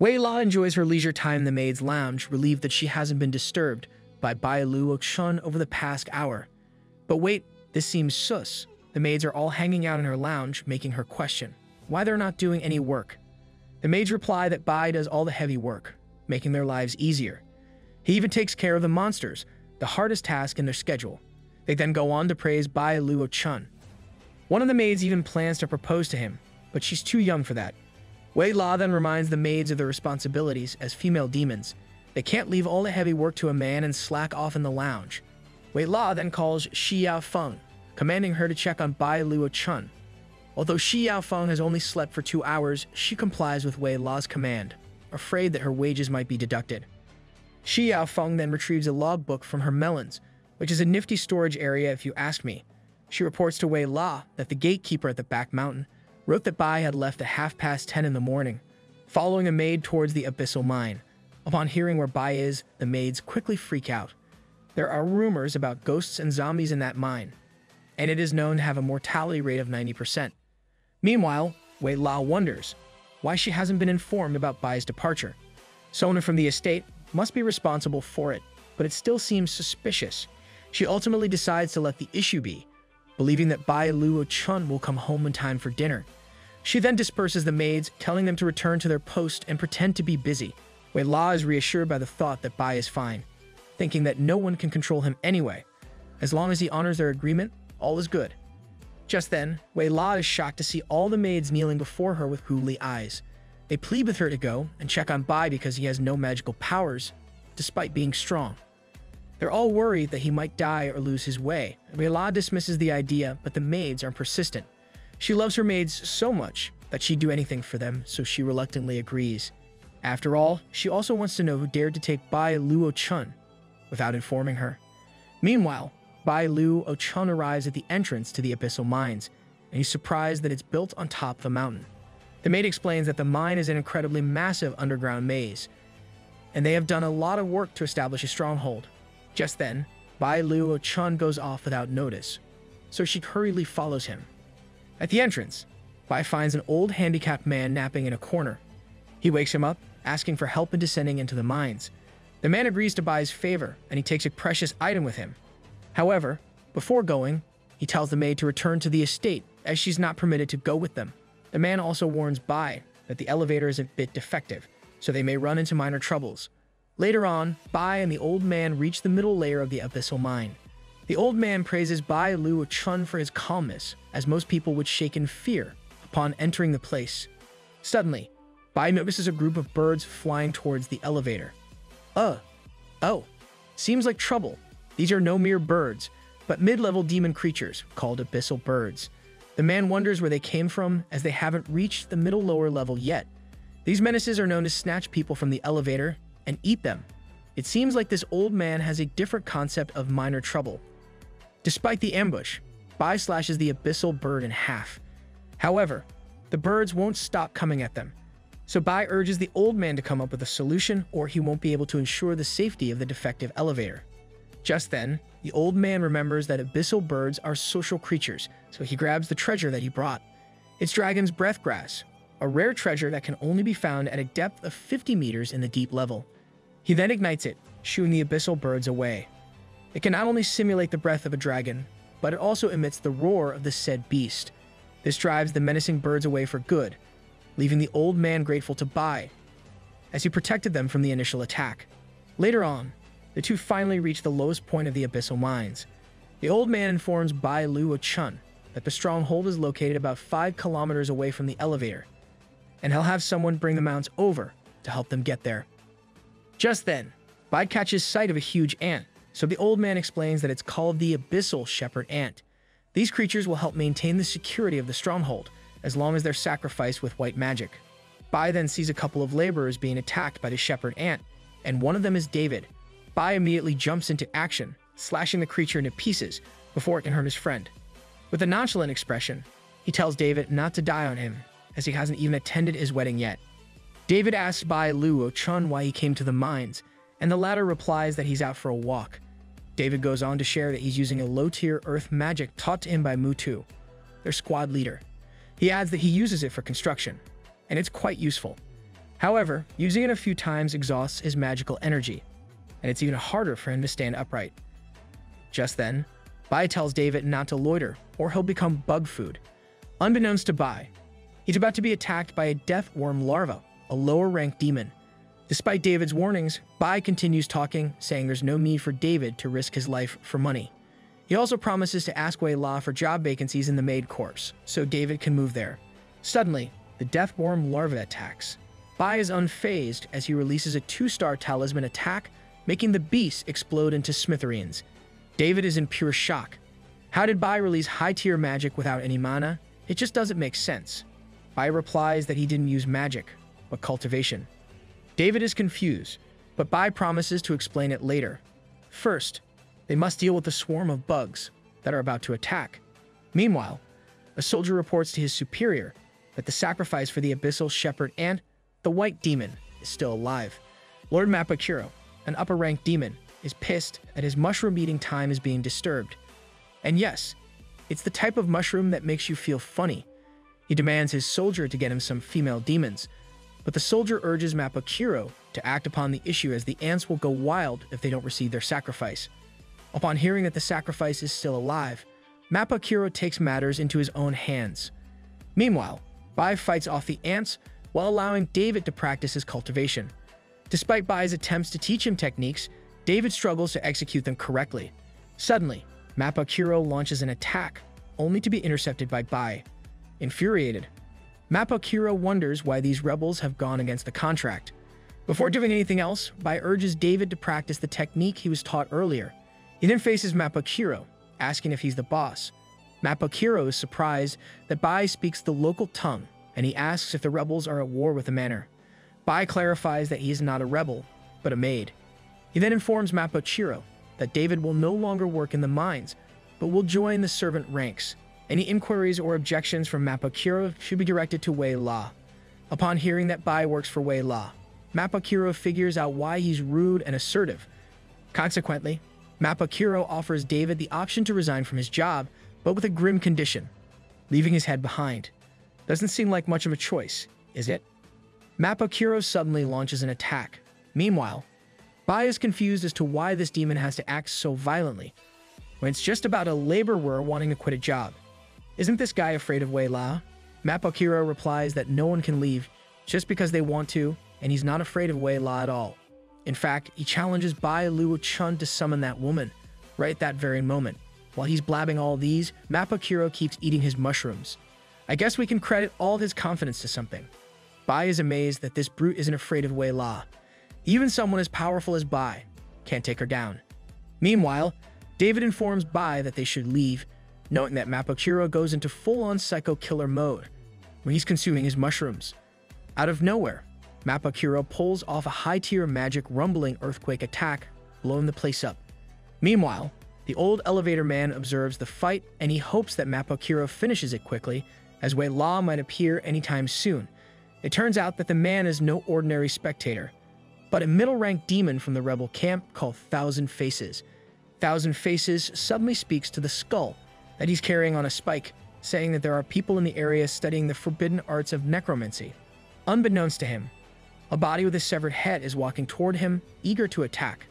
Wei La enjoys her leisure time in the maid's lounge, relieved that she hasn't been disturbed by Bai Luo Chun over the past hour. But wait, this seems sus. The maids are all hanging out in her lounge, making her question why they're not doing any work. The maids reply that Bai does all the heavy work, making their lives easier. He even takes care of the monsters, the hardest task in their schedule. They then go on to praise Bai Luo Chun. One of the maids even plans to propose to him, but she's too young for that. Wei La then reminds the maids of their responsibilities as female demons. They can't leave all the heavy work to a man and slack off in the lounge. Wei La then calls Shi Yao Feng, commanding her to check on Bai Luo Chun. Although Shi Yao Feng has only slept for two hours, she complies with Wei La's command, afraid that her wages might be deducted. Shi Yao Feng then retrieves a logbook from her melons, which is a nifty storage area if you ask me. She reports to Wei La that the gatekeeper at the back mountain wrote that Bai had left at half past 10 in the morning, following a maid towards the abyssal mine. Upon hearing where Bai is, the maids quickly freak out. There are rumors about ghosts and zombies in that mine, and it is known to have a mortality rate of 90%. Meanwhile, Wei La wonders why she hasn't been informed about Bai's departure. Someone from the estate must be responsible for it, but it still seems suspicious. She ultimately decides to let the issue be, believing that Bai Luo Chun will come home in time for dinner. She then disperses the maids, telling them to return to their post and pretend to be busy. Wei La is reassured by the thought that Bai is fine, thinking that no one can control him anyway. As long as he honors their agreement, all is good. Just then, Wei La is shocked to see all the maids kneeling before her with huli eyes. They plead with her to go and check on Bai because he has no magical powers, despite being strong. They're all worried that he might die or lose his way. Wei La dismisses the idea, but the maids are persistent. She loves her maids so much that she'd do anything for them, so she reluctantly agrees. After all, she also wants to know who dared to take Bai Luo Chun without informing her. Meanwhile, Bai Luo Chun arrives at the entrance to the Abyssal Mines, and he's surprised that it's built on top of a mountain. The maid explains that the mine is an incredibly massive underground maze, and they have done a lot of work to establish a stronghold. Just then, Bai Luo Chun goes off without notice, so she hurriedly follows him. At the entrance, Bai finds an old handicapped man napping in a corner. He wakes him up, asking for help in descending into the mines. The man agrees to Bai's favor, and he takes a precious item with him. However, before going, he tells the maid to return to the estate, as she's not permitted to go with them. The man also warns Bai that the elevator is a bit defective, so they may run into minor troubles. Later on, Bai and the old man reach the middle layer of the abyssal mine. The old man praises Bai Luo Chun for his calmness, as most people would shake in fear upon entering the place. Suddenly, Bai notices a group of birds flying towards the elevator. Uh, oh, seems like trouble. These are no mere birds, but mid-level demon creatures called abyssal birds. The man wonders where they came from as they haven't reached the middle lower level yet. These menaces are known to snatch people from the elevator and eat them. It seems like this old man has a different concept of minor trouble, Despite the ambush, Bai slashes the abyssal bird in half. However, the birds won't stop coming at them. So Bai urges the old man to come up with a solution or he won't be able to ensure the safety of the defective elevator. Just then, the old man remembers that abyssal birds are social creatures, so he grabs the treasure that he brought. It's dragon's breath grass, a rare treasure that can only be found at a depth of 50 meters in the deep level. He then ignites it, shooing the abyssal birds away. It can not only simulate the breath of a dragon, but it also emits the roar of the said beast. This drives the menacing birds away for good, leaving the old man grateful to Bai, as he protected them from the initial attack. Later on, the two finally reach the lowest point of the abyssal mines. The old man informs Bai Luo Chun that the stronghold is located about 5 kilometers away from the elevator, and he'll have someone bring the mounts over to help them get there. Just then, Bai catches sight of a huge ant so the old man explains that it's called the Abyssal Shepherd Ant. These creatures will help maintain the security of the stronghold, as long as they're sacrificed with white magic. Bai then sees a couple of laborers being attacked by the Shepherd Ant, and one of them is David. Bai immediately jumps into action, slashing the creature into pieces before it can hurt his friend. With a nonchalant expression, he tells David not to die on him, as he hasn't even attended his wedding yet. David asks Bai Luo Chun why he came to the mines, and the latter replies that he's out for a walk. David goes on to share that he's using a low-tier earth magic taught to him by Mutu, their squad leader. He adds that he uses it for construction, and it's quite useful. However, using it a few times exhausts his magical energy, and it's even harder for him to stand upright. Just then, Bai tells David not to loiter, or he'll become bug food. Unbeknownst to Bai, he's about to be attacked by a death worm larva, a lower ranked demon. Despite David's warnings, Bai continues talking, saying there's no need for David to risk his life for money. He also promises to ask Wei La for job vacancies in the maid corps, so David can move there. Suddenly, the death worm larva attacks. Bai is unfazed as he releases a two-star talisman attack, making the beast explode into smithereens. David is in pure shock. How did Bai release high-tier magic without any mana? It just doesn't make sense. Bai replies that he didn't use magic, but cultivation. David is confused, but Bai promises to explain it later. First, they must deal with the swarm of bugs that are about to attack. Meanwhile, a soldier reports to his superior that the sacrifice for the abyssal shepherd and the white demon is still alive. Lord Mapakuro, an upper-ranked demon, is pissed that his mushroom eating time is being disturbed. And yes, it's the type of mushroom that makes you feel funny. He demands his soldier to get him some female demons, but the soldier urges Mapakuro to act upon the issue as the ants will go wild if they don't receive their sacrifice. Upon hearing that the sacrifice is still alive, Mapakuro takes matters into his own hands. Meanwhile, Bai fights off the ants while allowing David to practice his cultivation. Despite Bai's attempts to teach him techniques, David struggles to execute them correctly. Suddenly, Mapakuro launches an attack, only to be intercepted by Bai. Infuriated, Mapakuro wonders why these rebels have gone against the contract. Before doing anything else, Bai urges David to practice the technique he was taught earlier. He then faces Mapakuro, asking if he's the boss. Mapakuro is surprised that Bai speaks the local tongue, and he asks if the rebels are at war with the manor. Bai clarifies that he is not a rebel, but a maid. He then informs Mapakuro that David will no longer work in the mines, but will join the servant ranks. Any inquiries or objections from Mapakuro should be directed to Wei La. Upon hearing that Bai works for Wei La, Mapakuro figures out why he's rude and assertive. Consequently, Mapakuro offers David the option to resign from his job, but with a grim condition, leaving his head behind. Doesn't seem like much of a choice, is it? Mapakuro suddenly launches an attack. Meanwhile, Bai is confused as to why this demon has to act so violently, when it's just about a laborer wanting to quit a job. Isn't this guy afraid of Wei La? Mapakuro replies that no one can leave just because they want to, and he's not afraid of Wei La at all. In fact, he challenges Bai Luo Chun to summon that woman, right that very moment. While he's blabbing all these, Mapakuro keeps eating his mushrooms. I guess we can credit all his confidence to something. Bai is amazed that this brute isn't afraid of Wei La. Even someone as powerful as Bai can't take her down. Meanwhile, David informs Bai that they should leave, knowing that Mapakuro goes into full-on psycho killer mode when he's consuming his mushrooms. Out of nowhere, Mapakuro pulls off a high-tier magic rumbling earthquake attack, blowing the place up. Meanwhile, the old elevator man observes the fight and he hopes that Mapakuro finishes it quickly, as Wei La might appear anytime soon. It turns out that the man is no ordinary spectator, but a middle-ranked demon from the rebel camp called Thousand Faces. Thousand Faces suddenly speaks to the skull that he's carrying on a spike, saying that there are people in the area studying the forbidden arts of necromancy. Unbeknownst to him, a body with a severed head is walking toward him, eager to attack.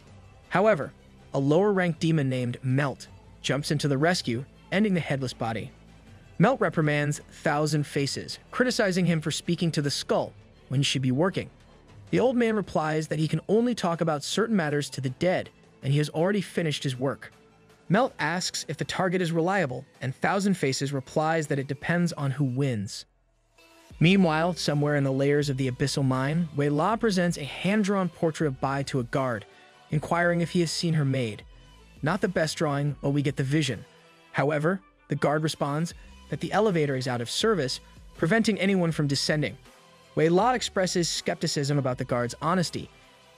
However, a lower ranked demon named Melt jumps into the rescue, ending the headless body. Melt reprimands Thousand Faces, criticizing him for speaking to the skull when he should be working. The old man replies that he can only talk about certain matters to the dead, and he has already finished his work. Melt asks if the target is reliable, and Thousand Faces replies that it depends on who wins. Meanwhile, somewhere in the layers of the abyssal mine, Wei La presents a hand-drawn portrait of Bai to a guard, inquiring if he has seen her maid. Not the best drawing, but we get the vision. However, the guard responds that the elevator is out of service, preventing anyone from descending. Wei La expresses skepticism about the guard's honesty,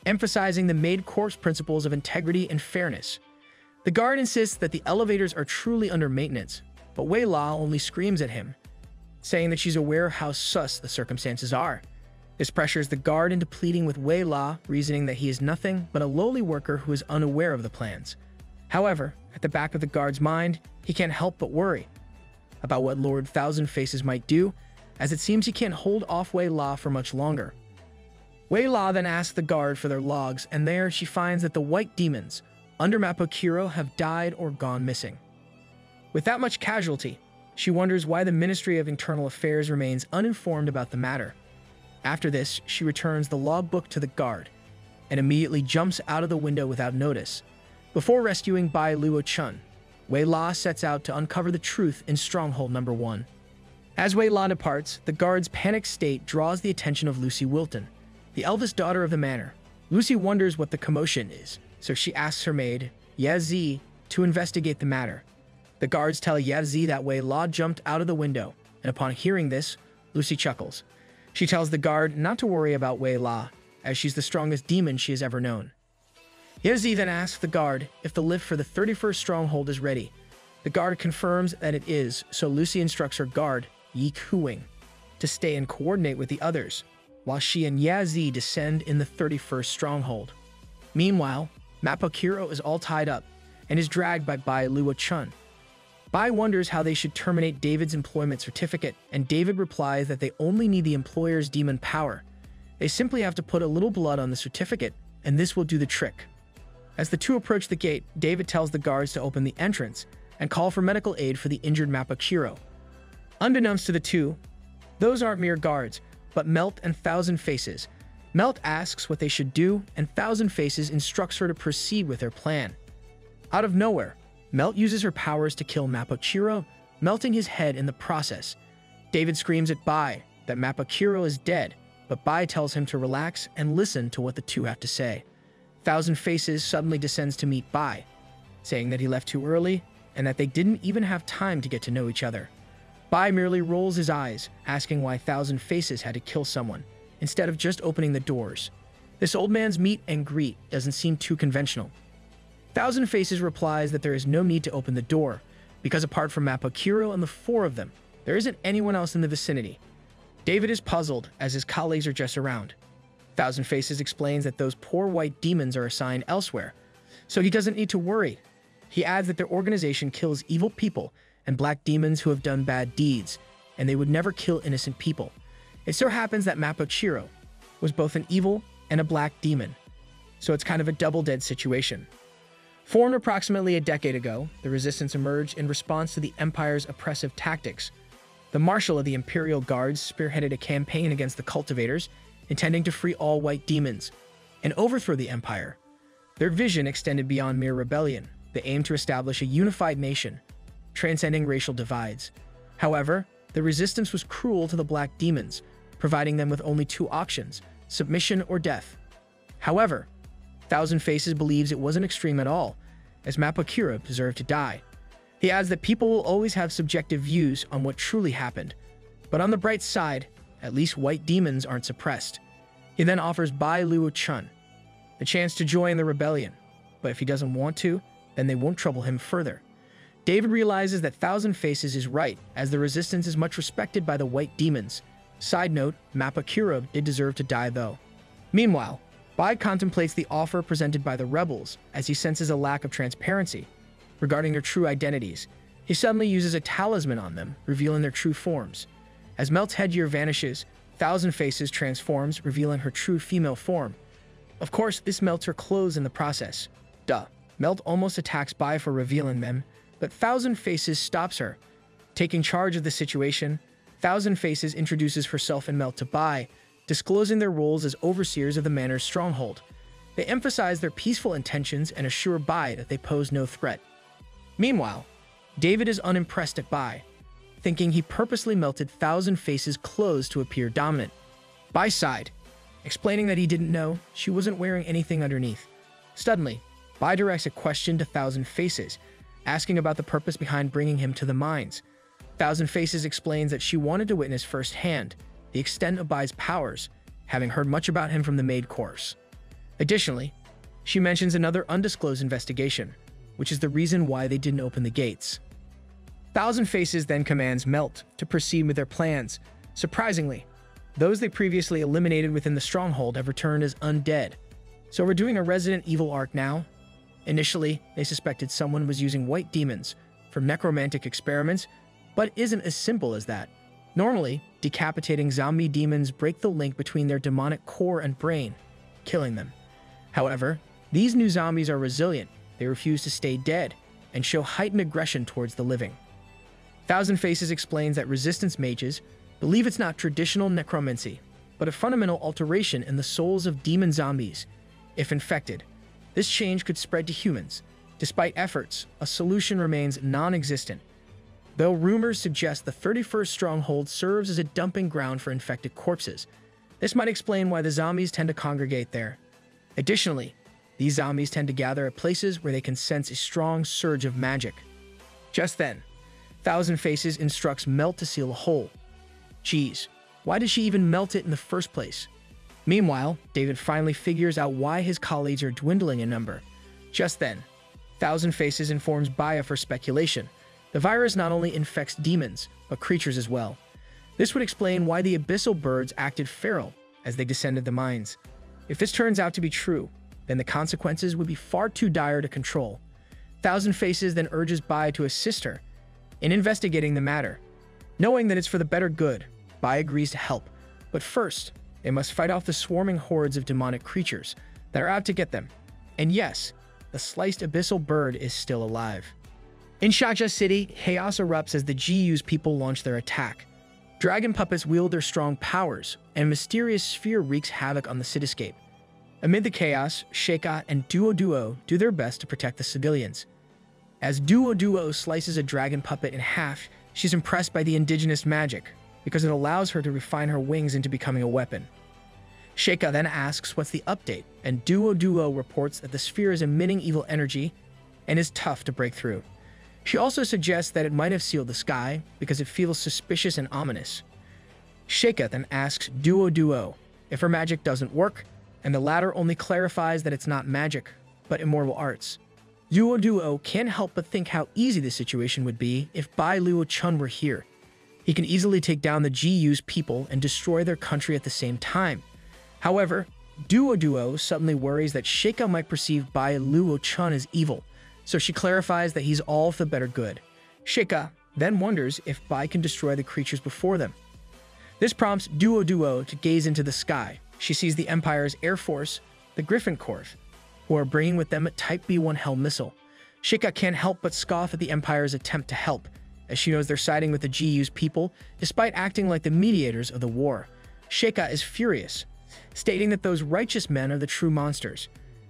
emphasizing the maid corps principles of integrity and fairness. The guard insists that the elevators are truly under maintenance, but Wei La only screams at him, saying that she's aware how sus the circumstances are. This pressures the guard into pleading with Wei La, reasoning that he is nothing but a lowly worker who is unaware of the plans. However, at the back of the guard's mind, he can't help but worry about what Lord Thousand Faces might do, as it seems he can't hold off Wei La for much longer. Wei La then asks the guard for their logs, and there she finds that the white demons under Mapokiro have died or gone missing. With that much casualty, she wonders why the Ministry of Internal Affairs remains uninformed about the matter. After this, she returns the logbook to the guard and immediately jumps out of the window without notice. Before rescuing Bai Luo Chun, Wei La sets out to uncover the truth in Stronghold Number 1. As Wei La departs, the guard's panicked state draws the attention of Lucy Wilton, the eldest daughter of the manor. Lucy wonders what the commotion is, so she asks her maid, Ye to investigate the matter. The guards tell Ye that Wei La jumped out of the window, and upon hearing this, Lucy chuckles. She tells the guard not to worry about Wei La, as she's the strongest demon she has ever known. Ye then asks the guard if the lift for the 31st stronghold is ready. The guard confirms that it is, so Lucy instructs her guard, Yi Kuing, to stay and coordinate with the others, while she and Yazi descend in the 31st stronghold. Meanwhile, Mapokiro is all tied up and is dragged by Bai Luo Chun. Bai wonders how they should terminate David's employment certificate, and David replies that they only need the employer's demon power. They simply have to put a little blood on the certificate, and this will do the trick. As the two approach the gate, David tells the guards to open the entrance and call for medical aid for the injured Mapokiro. Unbeknownst to the two, those aren't mere guards, but Melt and Thousand Faces. Melt asks what they should do, and Thousand Faces instructs her to proceed with their plan. Out of nowhere, Melt uses her powers to kill Mapokiro, melting his head in the process. David screams at Bai that Mapokiro is dead, but Bai tells him to relax and listen to what the two have to say. Thousand Faces suddenly descends to meet Bai, saying that he left too early and that they didn't even have time to get to know each other. Bai merely rolls his eyes, asking why Thousand Faces had to kill someone, instead of just opening the doors. This old man's meet and greet doesn't seem too conventional. Thousand Faces replies that there is no need to open the door, because apart from Mapokiro and the four of them, there isn't anyone else in the vicinity. David is puzzled as his colleagues are just around. Thousand Faces explains that those poor white demons are assigned elsewhere, so he doesn't need to worry. He adds that their organization kills evil people and black demons who have done bad deeds, and they would never kill innocent people. It so happens that Mapokiro was both an evil and a black demon, so it's kind of a double dead situation. Formed approximately a decade ago, the resistance emerged in response to the Empire's oppressive tactics. The Marshal of the Imperial Guards spearheaded a campaign against the cultivators, intending to free all white demons and overthrow the Empire. Their vision extended beyond mere rebellion. They aimed to establish a unified nation transcending racial divides. However, the resistance was cruel to the black demons, providing them with only two options submission or death. However, Thousand Faces believes it wasn't extreme at all, as Mapokiro deserved to die. He adds that people will always have subjective views on what truly happened, but on the bright side, at least white demons aren't suppressed. He then offers Bai Luo Chun the chance to join the rebellion, but if he doesn't want to, then they won't trouble him further. David realizes that Thousand Faces is right, as the Resistance is much respected by the White Demons. Side note, Mapokiro did deserve to die though. Meanwhile, Bai contemplates the offer presented by the rebels, as he senses a lack of transparency regarding their true identities. He suddenly uses a talisman on them, revealing their true forms. As Melt's headgear vanishes, Thousand Faces transforms, revealing her true female form. Of course, this melts her clothes in the process. Duh. Melt almost attacks Bai for revealing them, but Thousand Faces stops her. Taking charge of the situation, Thousand Faces introduces herself and Melt to Bai, disclosing their roles as overseers of the manor's stronghold. They emphasize their peaceful intentions and assure Bai that they pose no threat. Meanwhile, David is unimpressed at Bai, thinking he purposely melted Thousand Faces' clothes to appear dominant. Bai sighed, explaining that he didn't know she wasn't wearing anything underneath. Suddenly, Bai directs a question to Thousand Faces, asking about the purpose behind bringing him to the mines. Thousand Faces explains that she wanted to witness firsthand the extent of Bai's powers, having heard much about him from the maid corps. Additionally, she mentions another undisclosed investigation, which is the reason why they didn't open the gates. Thousand Faces then commands Melt to proceed with their plans. Surprisingly, those they previously eliminated within the stronghold have returned as undead. So we're doing a Resident Evil arc now, Initially, they suspected someone was using white demons for necromantic experiments, but isn't as simple as that. Normally, decapitating zombie demons break the link between their demonic core and brain, killing them. However, these new zombies are resilient, they refuse to stay dead, and show heightened aggression towards the living. Thousand Faces explains that resistance mages believe it's not traditional necromancy, but a fundamental alteration in the souls of demon zombies. If infected, this change could spread to humans. Despite efforts, a solution remains non existent. Though rumors suggest the 31st Stronghold serves as a dumping ground for infected corpses, this might explain why the zombies tend to congregate there. Additionally, these zombies tend to gather at places where they can sense a strong surge of magic. Just then, Thousand Faces instructs Melt to seal a hole. Geez, why did she even melt it in the first place? Meanwhile, David finally figures out why his colleagues are dwindling in number. Just then, Thousand Faces informs Baya for speculation. The virus not only infects demons, but creatures as well. This would explain why the abyssal birds acted feral as they descended the mines. If this turns out to be true, then the consequences would be far too dire to control. Thousand Faces then urges Bai to assist her in investigating the matter. Knowing that it's for the better good, Bai agrees to help, but first, they must fight off the swarming hordes of demonic creatures that are out to get them. And yes, the sliced abyssal bird is still alive. In Shaja City, chaos erupts as the GU's people launch their attack. Dragon puppets wield their strong powers, and mysterious sphere wreaks havoc on the cityscape. Amid the chaos, Sheikah and Duo Duo do their best to protect the civilians. As Duo Duo slices a dragon puppet in half, she's impressed by the indigenous magic, because it allows her to refine her wings into becoming a weapon. Sheikah then asks what's the update, and Duo Duo reports that the sphere is emitting evil energy and is tough to break through. She also suggests that it might have sealed the sky because it feels suspicious and ominous. Sheikah then asks Duo Duo if her magic doesn't work, and the latter only clarifies that it's not magic, but immortal arts. Duo Duo can't help but think how easy the situation would be if Bai Luo Chun were here. He can easily take down the GU's people and destroy their country at the same time. However, Duo Duo suddenly worries that Sheikah might perceive Bai Luo Chun as evil, so she clarifies that he's all for the better good. Sheikah then wonders if Bai can destroy the creatures before them. This prompts Duo Duo to gaze into the sky. She sees the Empire's Air Force, the Griffin Corps, who are bringing with them a Type B-1 Hell missile. Sheikah can't help but scoff at the Empire's attempt to help, as she knows they're siding with the GU's people despite acting like the mediators of the war. Sheikah is furious, stating that those righteous men are the true monsters.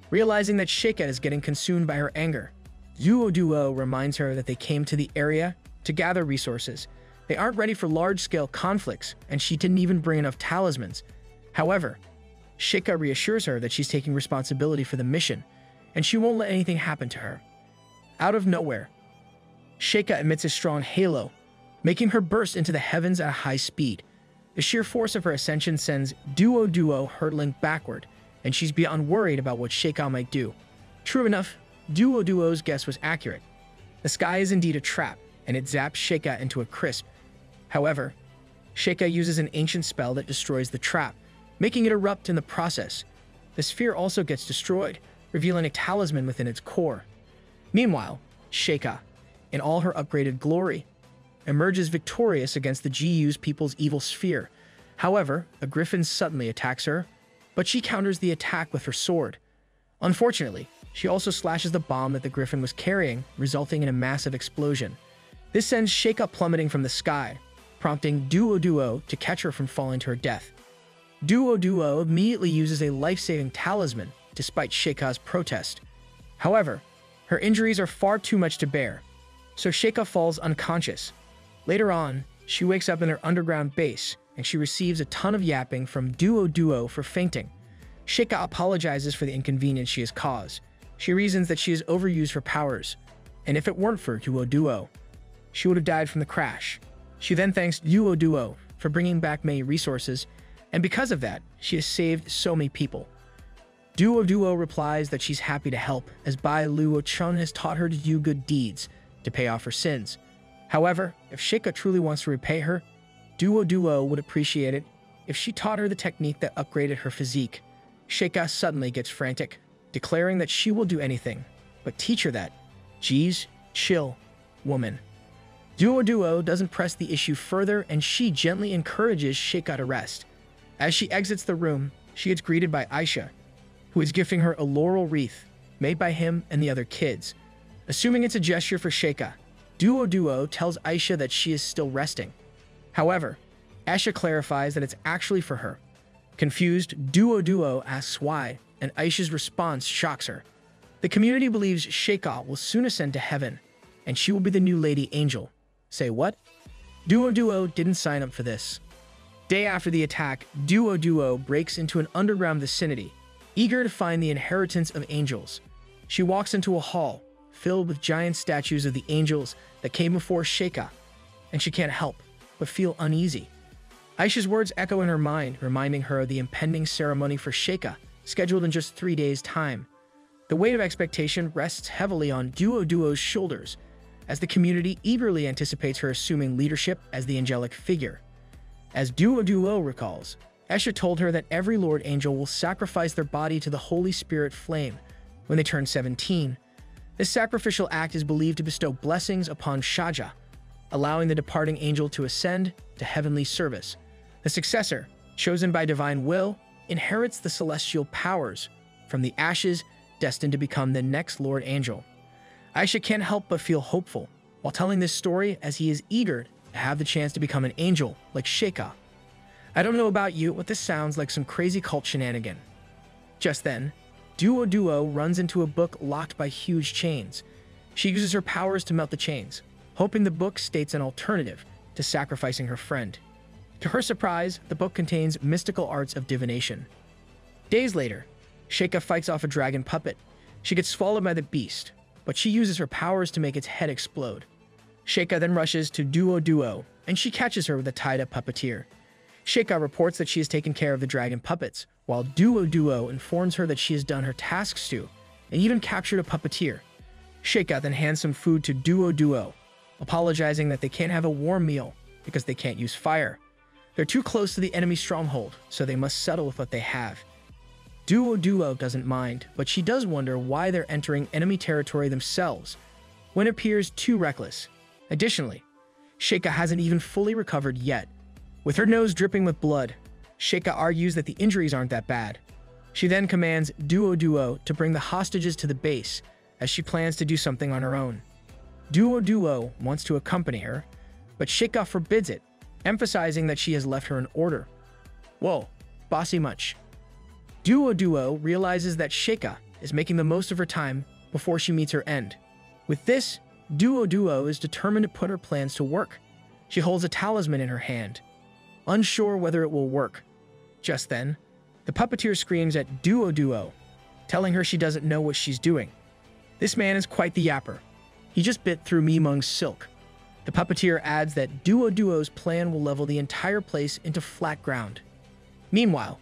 Realizing that Sheikah is getting consumed by her anger, Duo Duo reminds her that they came to the area to gather resources. They aren't ready for large-scale conflicts, and she didn't even bring enough talismans. However, Sheikah reassures her that she's taking responsibility for the mission, and she won't let anything happen to her. Out of nowhere, Sheikah emits a strong halo, making her burst into the heavens at a high speed. The sheer force of her ascension sends Duo Duo hurtling backward, and she's beyond worried about what Sheikah might do. True enough, Duo Duo's guess was accurate. The sky is indeed a trap, and it zaps Sheikah into a crisp. However, Sheikah uses an ancient spell that destroys the trap, making it erupt in the process. The sphere also gets destroyed, revealing a talisman within its core. Meanwhile, Sheikah, in all her upgraded glory, emerges victorious against the GU's people's evil sphere. However, a griffin suddenly attacks her, but she counters the attack with her sword. Unfortunately, she also slashes the bomb that the griffin was carrying, resulting in a massive explosion. This sends Sheikah plummeting from the sky, prompting Duo Duo to catch her from falling to her death. Duo Duo immediately uses a life-saving talisman, despite Sheikah's protest. However, her injuries are far too much to bear, so Sheikah falls unconscious. Later on, she wakes up in her underground base, and she receives a ton of yapping from Duo Duo for fainting. Sheikah apologizes for the inconvenience she has caused. She reasons that she has overused her powers, and if it weren't for Duo Duo, she would have died from the crash. She then thanks Duo Duo for bringing back many resources and because of that, she has saved so many people. Duo Duo replies that she's happy to help, as Bai Luo Chun has taught her to do good deeds to pay off her sins. However, if Sheikah truly wants to repay her, Duo Duo would appreciate it if she taught her the technique that upgraded her physique. Sheikah suddenly gets frantic, declaring that she will do anything, but teach her that. Geez, chill, woman. Duo Duo doesn't press the issue further and she gently encourages Sheikah to rest. As she exits the room, she gets greeted by Aisha, who is gifting her a laurel wreath made by him and the other kids. Assuming it's a gesture for Sheikah, Duo Duo tells Aisha that she is still resting. However, Aisha clarifies that it's actually for her. Confused, Duo Duo asks why, and Aisha's response shocks her. The community believes Sheikah will soon ascend to heaven, and she will be the new Lady Angel. Say what? Duo Duo didn't sign up for this. Day after the attack, Duo Duo breaks into an underground vicinity, eager to find the inheritance of angels. She walks into a hall filled with giant statues of the angels that came before Sheikah, and she can't help but feel uneasy. Aisha's words echo in her mind, reminding her of the impending ceremony for Sheikah, scheduled in just three days' time. The weight of expectation rests heavily on Duo Duo's shoulders, as the community eagerly anticipates her assuming leadership as the angelic figure. As Duo Duo recalls, Aisha told her that every Lord Angel will sacrifice their body to the Holy Spirit flame when they turn 17. This sacrificial act is believed to bestow blessings upon Shaja, allowing the departing angel to ascend to heavenly service. The successor, chosen by divine will, inherits the celestial powers from the ashes destined to become the next Lord Angel. Aisha can't help but feel hopeful while telling this story as he is eager to have the chance to become an angel like Sheikah. I don't know about you, but this sounds like some crazy cult shenanigan. Just then, Duo Duo runs into a book locked by huge chains. She uses her powers to melt the chains, hoping the book states an alternative to sacrificing her friend. To her surprise, the book contains mystical arts of divination. Days later, Sheikah fights off a dragon puppet. She gets swallowed by the beast, but she uses her powers to make its head explode. Sheikah then rushes to Duo Duo, and she catches her with a tied-up puppeteer. Sheikah reports that she has taken care of the dragon puppets, while Duo Duo informs her that she has done her tasks too, and even captured a puppeteer. Sheikah then hands some food to Duo Duo, apologizing that they can't have a warm meal because they can't use fire. They're too close to the enemy stronghold, so they must settle with what they have. Duo Duo doesn't mind, but she does wonder why they're entering enemy territory themselves when it appears too reckless. Additionally, Sheikah hasn't even fully recovered yet. With her nose dripping with blood, Sheikah argues that the injuries aren't that bad. She then commands Duo Duo to bring the hostages to the base, as she plans to do something on her own. Duo Duo wants to accompany her, but Sheikah forbids it, emphasizing that she has left her an order. Whoa, bossy much. Duo Duo realizes that Sheikah is making the most of her time before she meets her end. With this, Duo Duo is determined to put her plans to work. She holds a talisman in her hand, unsure whether it will work. Just then, the puppeteer screams at Duo Duo, telling her she doesn't know what she's doing. This man is quite the yapper. He just bit through Mi Meng's silk. The puppeteer adds that Duo Duo's plan will level the entire place into flat ground. Meanwhile,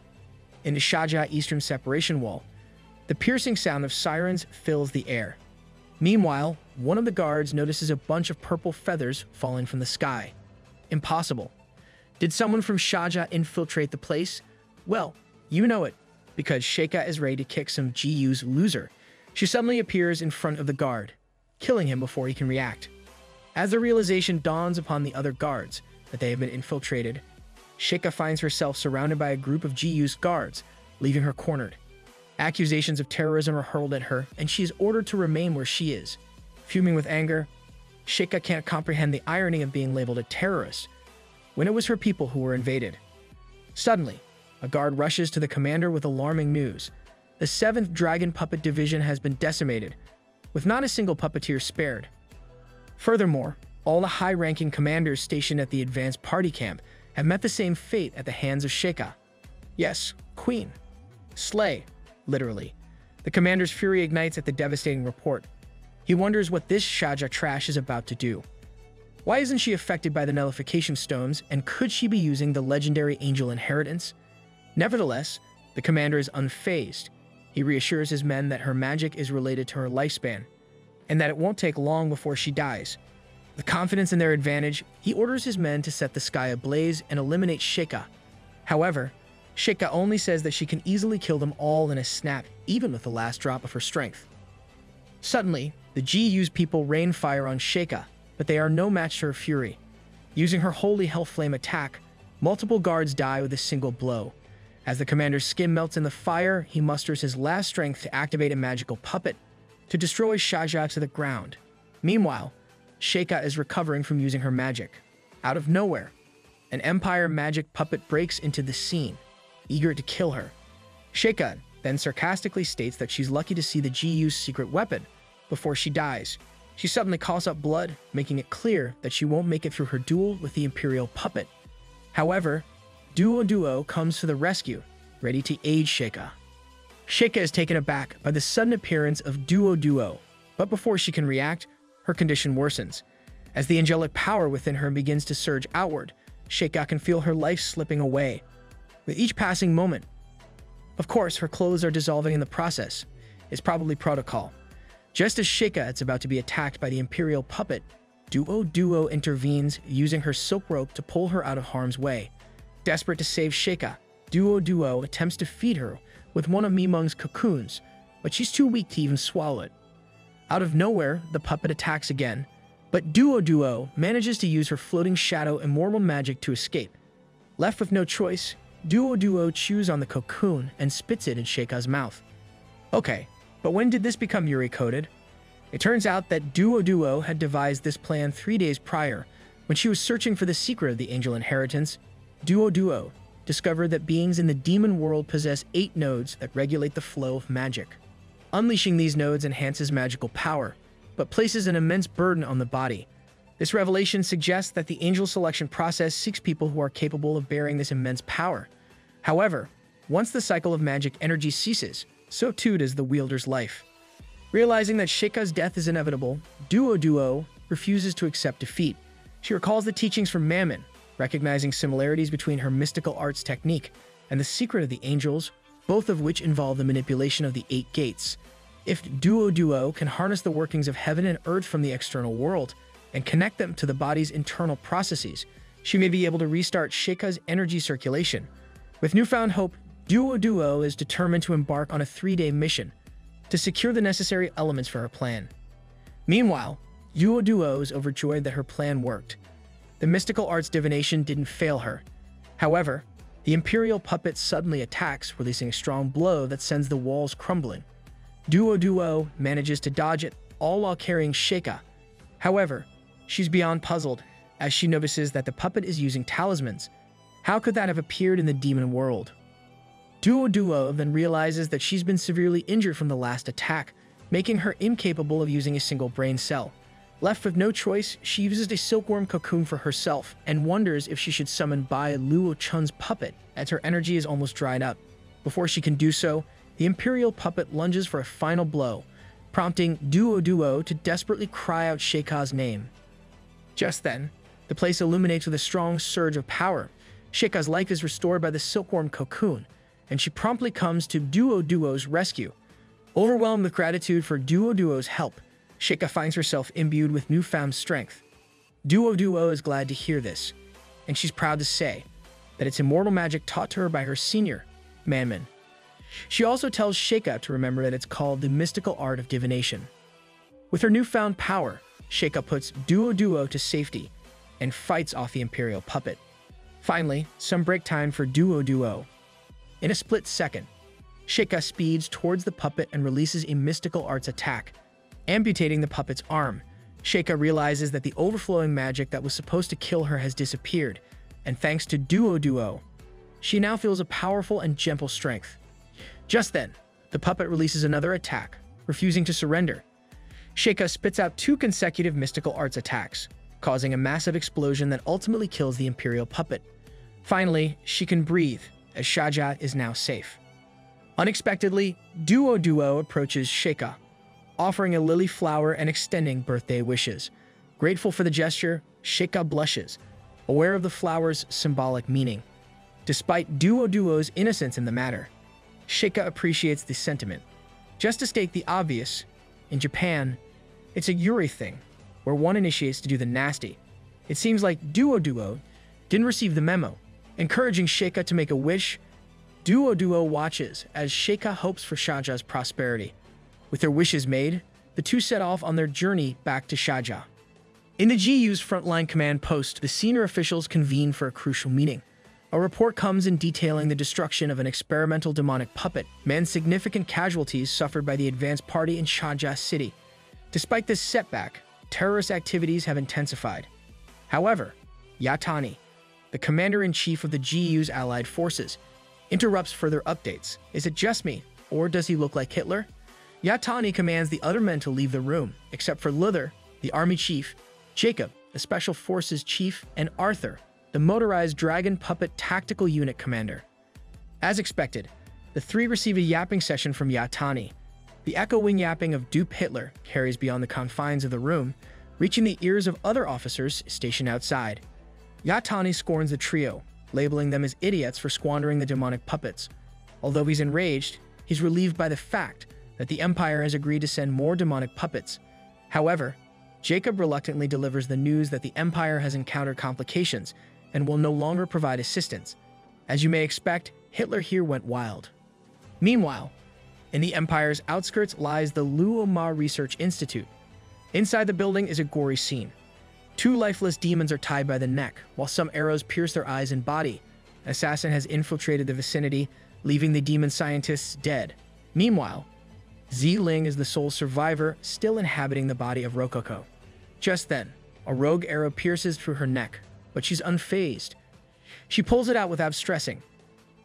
in the Shaja Eastern Separation Wall, the piercing sound of sirens fills the air. Meanwhile, one of the guards notices a bunch of purple feathers falling from the sky. Impossible. Did someone from Shaja infiltrate the place? Well, you know it, because Sheikah is ready to kick some GU's loser. She suddenly appears in front of the guard, killing him before he can react. As the realization dawns upon the other guards that they have been infiltrated, Sheikah finds herself surrounded by a group of GU's guards, leaving her cornered. Accusations of terrorism are hurled at her, and she is ordered to remain where she is. Fuming with anger, Sheikah can't comprehend the irony of being labeled a terrorist when it was her people who were invaded. Suddenly, a guard rushes to the commander with alarming news. The 7th Dragon Puppet Division has been decimated, with not a single puppeteer spared. Furthermore, all the high-ranking commanders stationed at the advanced party camp have met the same fate at the hands of Sheikah. Yes, Queen. Slay, literally. The commander's fury ignites at the devastating report. He wonders what this Shaja trash is about to do. Why isn't she affected by the nullification stones, and could she be using the legendary angel inheritance? Nevertheless, the commander is unfazed. He reassures his men that her magic is related to her lifespan, and that it won't take long before she dies, with confidence in their advantage, he orders his men to set the sky ablaze and eliminate Sheikah. However, Sheikah only says that she can easily kill them all in a snap, even with the last drop of her strength. Suddenly, the GU's people rain fire on Sheikah, but they are no match to her fury. Using her holy hell flame attack, multiple guards die with a single blow. As the commander's skin melts in the fire, he musters his last strength to activate a magical puppet to destroy Shaja to the ground. Meanwhile, Sheikah is recovering from using her magic. Out of nowhere, an Empire magic puppet breaks into the scene, eager to kill her. Sheikah then sarcastically states that she's lucky to see the GU's secret weapon before she dies. She suddenly calls up blood, making it clear that she won't make it through her duel with the Imperial puppet. However, Duo Duo comes to the rescue, ready to aid Sheikah. Sheikah is taken aback by the sudden appearance of Duo Duo, but before she can react, her condition worsens. As the angelic power within her begins to surge outward, Sheikah can feel her life slipping away. With each passing moment, of course, her clothes are dissolving in the process. It's probably protocol. Just as Sheikah is about to be attacked by the Imperial puppet, Duo Duo intervenes using her silk rope to pull her out of harm's way. Desperate to save Sheikah, Duo Duo attempts to feed her with one of Mimung's cocoons, but she's too weak to even swallow it. Out of nowhere, the puppet attacks again, but Duo Duo manages to use her floating shadow immortal magic to escape. Left with no choice, Duo Duo chews on the cocoon and spits it in Sheikah's mouth. Okay, but when did this become Yuri coded? It turns out that Duo Duo had devised this plan three days prior. When she was searching for the secret of the angel inheritance, Duo Duo discovered that beings in the demon world possess eight nodes that regulate the flow of magic. Unleashing these nodes enhances magical power, but places an immense burden on the body. This revelation suggests that the angel selection process seeks people who are capable of bearing this immense power. However, once the cycle of magic energy ceases, so too does the wielder's life. Realizing that Sheikah's death is inevitable, Duo Duo refuses to accept defeat. She recalls the teachings from Mammon, recognizing similarities between her mystical arts technique and the secret of the angels, both of which involve the manipulation of the eight gates. If Duo Duo can harness the workings of heaven and earth from the external world and connect them to the body's internal processes, she may be able to restart Sheikah's energy circulation. With newfound hope, Duo Duo is determined to embark on a three-day mission to secure the necessary elements for her plan. Meanwhile, Duo Duo is overjoyed that her plan worked. The mystical arts divination didn't fail her. However, the Imperial puppet suddenly attacks, releasing a strong blow that sends the walls crumbling. Duo Duo manages to dodge it, all while carrying Sheikah. However, she's beyond puzzled as she notices that the puppet is using talismans. How could that have appeared in the demon world? Duo Duo then realizes that she's been severely injured from the last attack, making her incapable of using a single brain cell. Left with no choice, she uses a silkworm cocoon for herself and wonders if she should summon Bai Luo Chun's puppet, as her energy is almost dried up. Before she can do so, the Imperial puppet lunges for a final blow, prompting Duo Duo to desperately cry out Sheikah's name. Just then, the place illuminates with a strong surge of power. Sheikah's life is restored by the silkworm cocoon, and she promptly comes to Duo Duo's rescue. Overwhelmed with gratitude for Duo Duo's help, Sheikah finds herself imbued with newfound strength. Duo Duo is glad to hear this, and she's proud to say that it's immortal magic taught to her by her senior, Manman. She also tells Sheikah to remember that it's called the mystical art of divination. With her newfound power, Sheikah puts Duo Duo to safety and fights off the Imperial puppet. Finally, some break time for Duo Duo. In a split second, Sheikah speeds towards the puppet and releases a mystical arts attack, amputating the puppet's arm. Sheikah realizes that the overflowing magic that was supposed to kill her has disappeared, and thanks to Duo Duo, she now feels a powerful and gentle strength. Just then, the puppet releases another attack, refusing to surrender. Sheikah spits out two consecutive mystical arts attacks, causing a massive explosion that ultimately kills the Imperial puppet. Finally, she can breathe, as Shaja is now safe. Unexpectedly, Duo Duo approaches Sheikah, offering a lily flower and extending birthday wishes. Grateful for the gesture, Sheikah blushes, aware of the flower's symbolic meaning. Despite Duo Duo's innocence in the matter, Sheikah appreciates the sentiment. Just to state the obvious, in Japan, it's a Yuri thing, where one initiates to do the nasty. It seems like Duo Duo didn't receive the memo, encouraging Sheikah to make a wish. Duo Duo watches as Sheikah hopes for Shaja's prosperity. With their wishes made, the two set off on their journey back to Shaja. In the GU's frontline command post, the senior officials convene for a crucial meeting. A report comes in detailing the destruction of an experimental demonic puppet and significant casualties suffered by the advance party in Shaja City. Despite this setback, terrorist activities have intensified. However, Yatani, the commander-in-chief of the GU's allied forces, interrupts further updates. Is it just me, or does he look like Hitler? Yatani commands the other men to leave the room, except for Luther, the army chief, Jacob, the special forces chief, and Arthur, the motorized dragon puppet tactical unit commander. As expected, the three receive a yapping session from Yatani. The echoing yapping of dupe Hitler carries beyond the confines of the room, reaching the ears of other officers stationed outside. Yatani scorns the trio, labeling them as idiots for squandering the demonic puppets. Although he's enraged, he's relieved by the fact that the Empire has agreed to send more demonic puppets. However, Jacob reluctantly delivers the news that the Empire has encountered complications and will no longer provide assistance. As you may expect, Hitler here went wild. Meanwhile, in the Empire's outskirts lies the Luomar Research Institute. Inside the building is a gory scene. Two lifeless demons are tied by the neck, while some arrows pierce their eyes and body. An assassin has infiltrated the vicinity, leaving the demon scientists dead. Meanwhile, Ling is the sole survivor, still inhabiting the body of Rococo. Just then, a rogue arrow pierces through her neck, but she's unfazed. She pulls it out without stressing,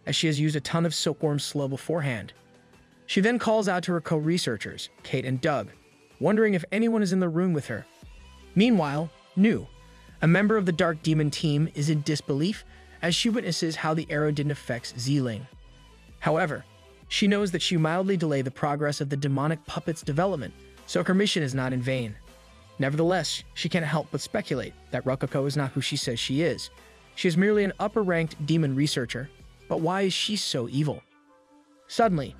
as she has used a ton of silkworm slow beforehand. She then calls out to her co-researchers, Kate and Doug, wondering if anyone is in the room with her. Meanwhile, Nu, a member of the Dark Demon team, is in disbelief as she witnesses how the arrow didn't affect Zeeling. However, she knows that she mildly delayed the progress of the demonic puppet's development, so her mission is not in vain. Nevertheless, she can't help but speculate that Rococo is not who she says she is. She is merely an upper-ranked demon researcher, but why is she so evil? Suddenly,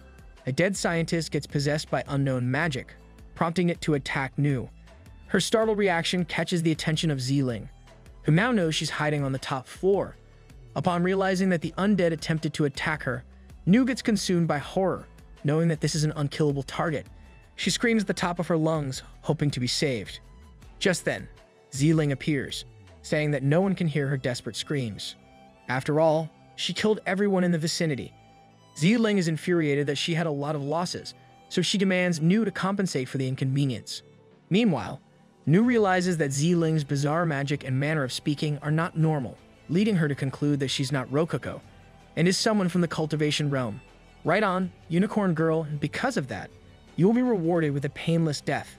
a dead scientist gets possessed by unknown magic, prompting it to attack Nu. Her startled reaction catches the attention of Zeeling, who now knows she's hiding on the top floor. Upon realizing that the undead attempted to attack her, Nu gets consumed by horror, knowing that this is an unkillable target. She screams at the top of her lungs, hoping to be saved. Just then, Zeeling appears, saying that no one can hear her desperate screams. After all, she killed everyone in the vicinity. Zeeling is infuriated that she had a lot of losses, so she demands Nu to compensate for the inconvenience. Meanwhile, Nu realizes that Zeeling's bizarre magic and manner of speaking are not normal, leading her to conclude that she's not Rococo, and is someone from the cultivation realm. Right on, Unicorn Girl, and because of that, you will be rewarded with a painless death.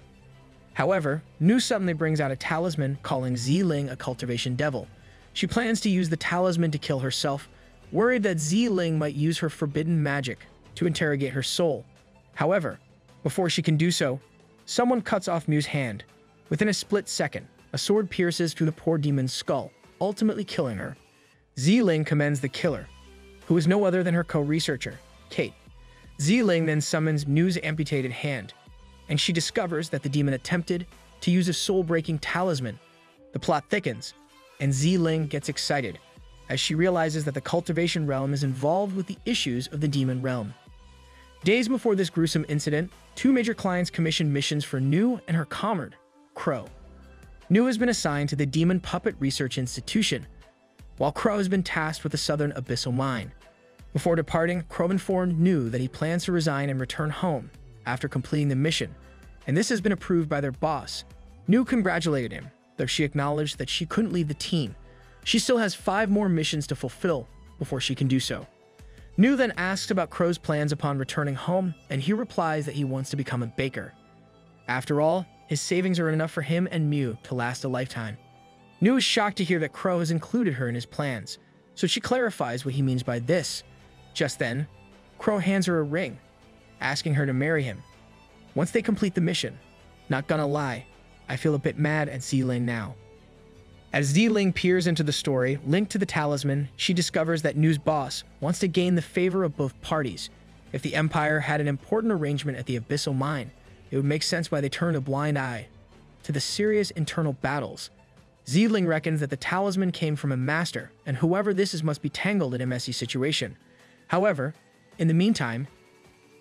However, Nu suddenly brings out a talisman calling Zeeling a cultivation devil. She plans to use the talisman to kill herself, worried that Zeeling might use her forbidden magic to interrogate her soul. However, before she can do so, someone cuts off Nu's hand. Within a split second, a sword pierces through the poor demon's skull, ultimately killing her. Zeeling commends the killer, who is no other than her co-researcher, Kate. Zeeling then summons Nu's amputated hand, and she discovers that the demon attempted to use a soul-breaking talisman. The plot thickens, and Zeeling gets excited as she realizes that the cultivation realm is involved with the issues of the demon realm. Days before this gruesome incident, two major clients commissioned missions for Nu and her comrade, Crow. Nu has been assigned to the Demon Puppet Research Institution, while Crow has been tasked with the Southern Abyssal Mine. Before departing, Crow informed Nu that he plans to resign and return home after completing the mission, and this has been approved by their boss. Nu congratulated him, though she acknowledged that she couldn't leave the team. She still has five more missions to fulfill before she can do so. Nu then asks about Crow's plans upon returning home, and he replies that he wants to become a baker. After all, his savings are enough for him and Nu to last a lifetime. Nu is shocked to hear that Crow has included her in his plans, so she clarifies what he means by this. Just then, Crow hands her a ring, asking her to marry him. Once they complete the mission, not gonna lie, I feel a bit mad at Zeeling now. As Zeeling peers into the story, linked to the talisman, she discovers that Nu's boss wants to gain the favor of both parties. If the Empire had an important arrangement at the Abyssal Mine, it would make sense why they turned a blind eye to the serious internal battles. Zeeling reckons that the talisman came from a master, and whoever this is must be tangled in a messy situation. However, in the meantime,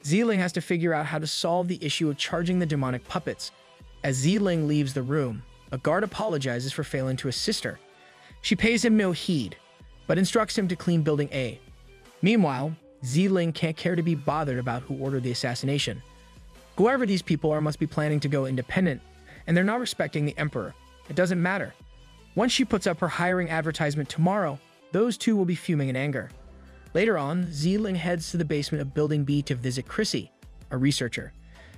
Zeeling has to figure out how to solve the issue of charging the demonic puppets. As Zeeling leaves the room, a guard apologizes for failing to assist her. She pays him no heed, but instructs him to clean Building A. Meanwhile, Ziling can't care to be bothered about who ordered the assassination. Whoever these people are must be planning to go independent, and they're not respecting the Emperor. It doesn't matter. Once she puts up her hiring advertisement tomorrow, those two will be fuming in anger. Later on, Ziling heads to the basement of Building B to visit Chrissy, a researcher.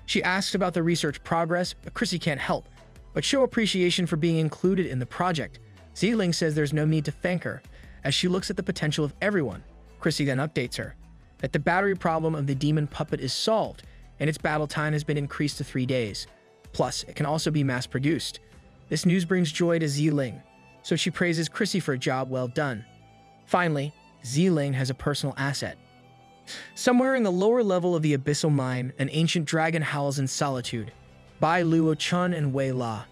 She asks about the research progress, but Chrissy can't help, but show appreciation for being included in the project. Ziling says there's no need to thank her, as she looks at the potential of everyone. Chrissy then updates her that the battery problem of the demon puppet is solved, and its battle time has been increased to three days. Plus, it can also be mass produced. This news brings joy to Ziling, so she praises Chrissy for a job well done. Finally, Ziling has a personal asset. Somewhere in the lower level of the abyssal mine, an ancient dragon howls in solitude. Bai Luo Chun and Wei La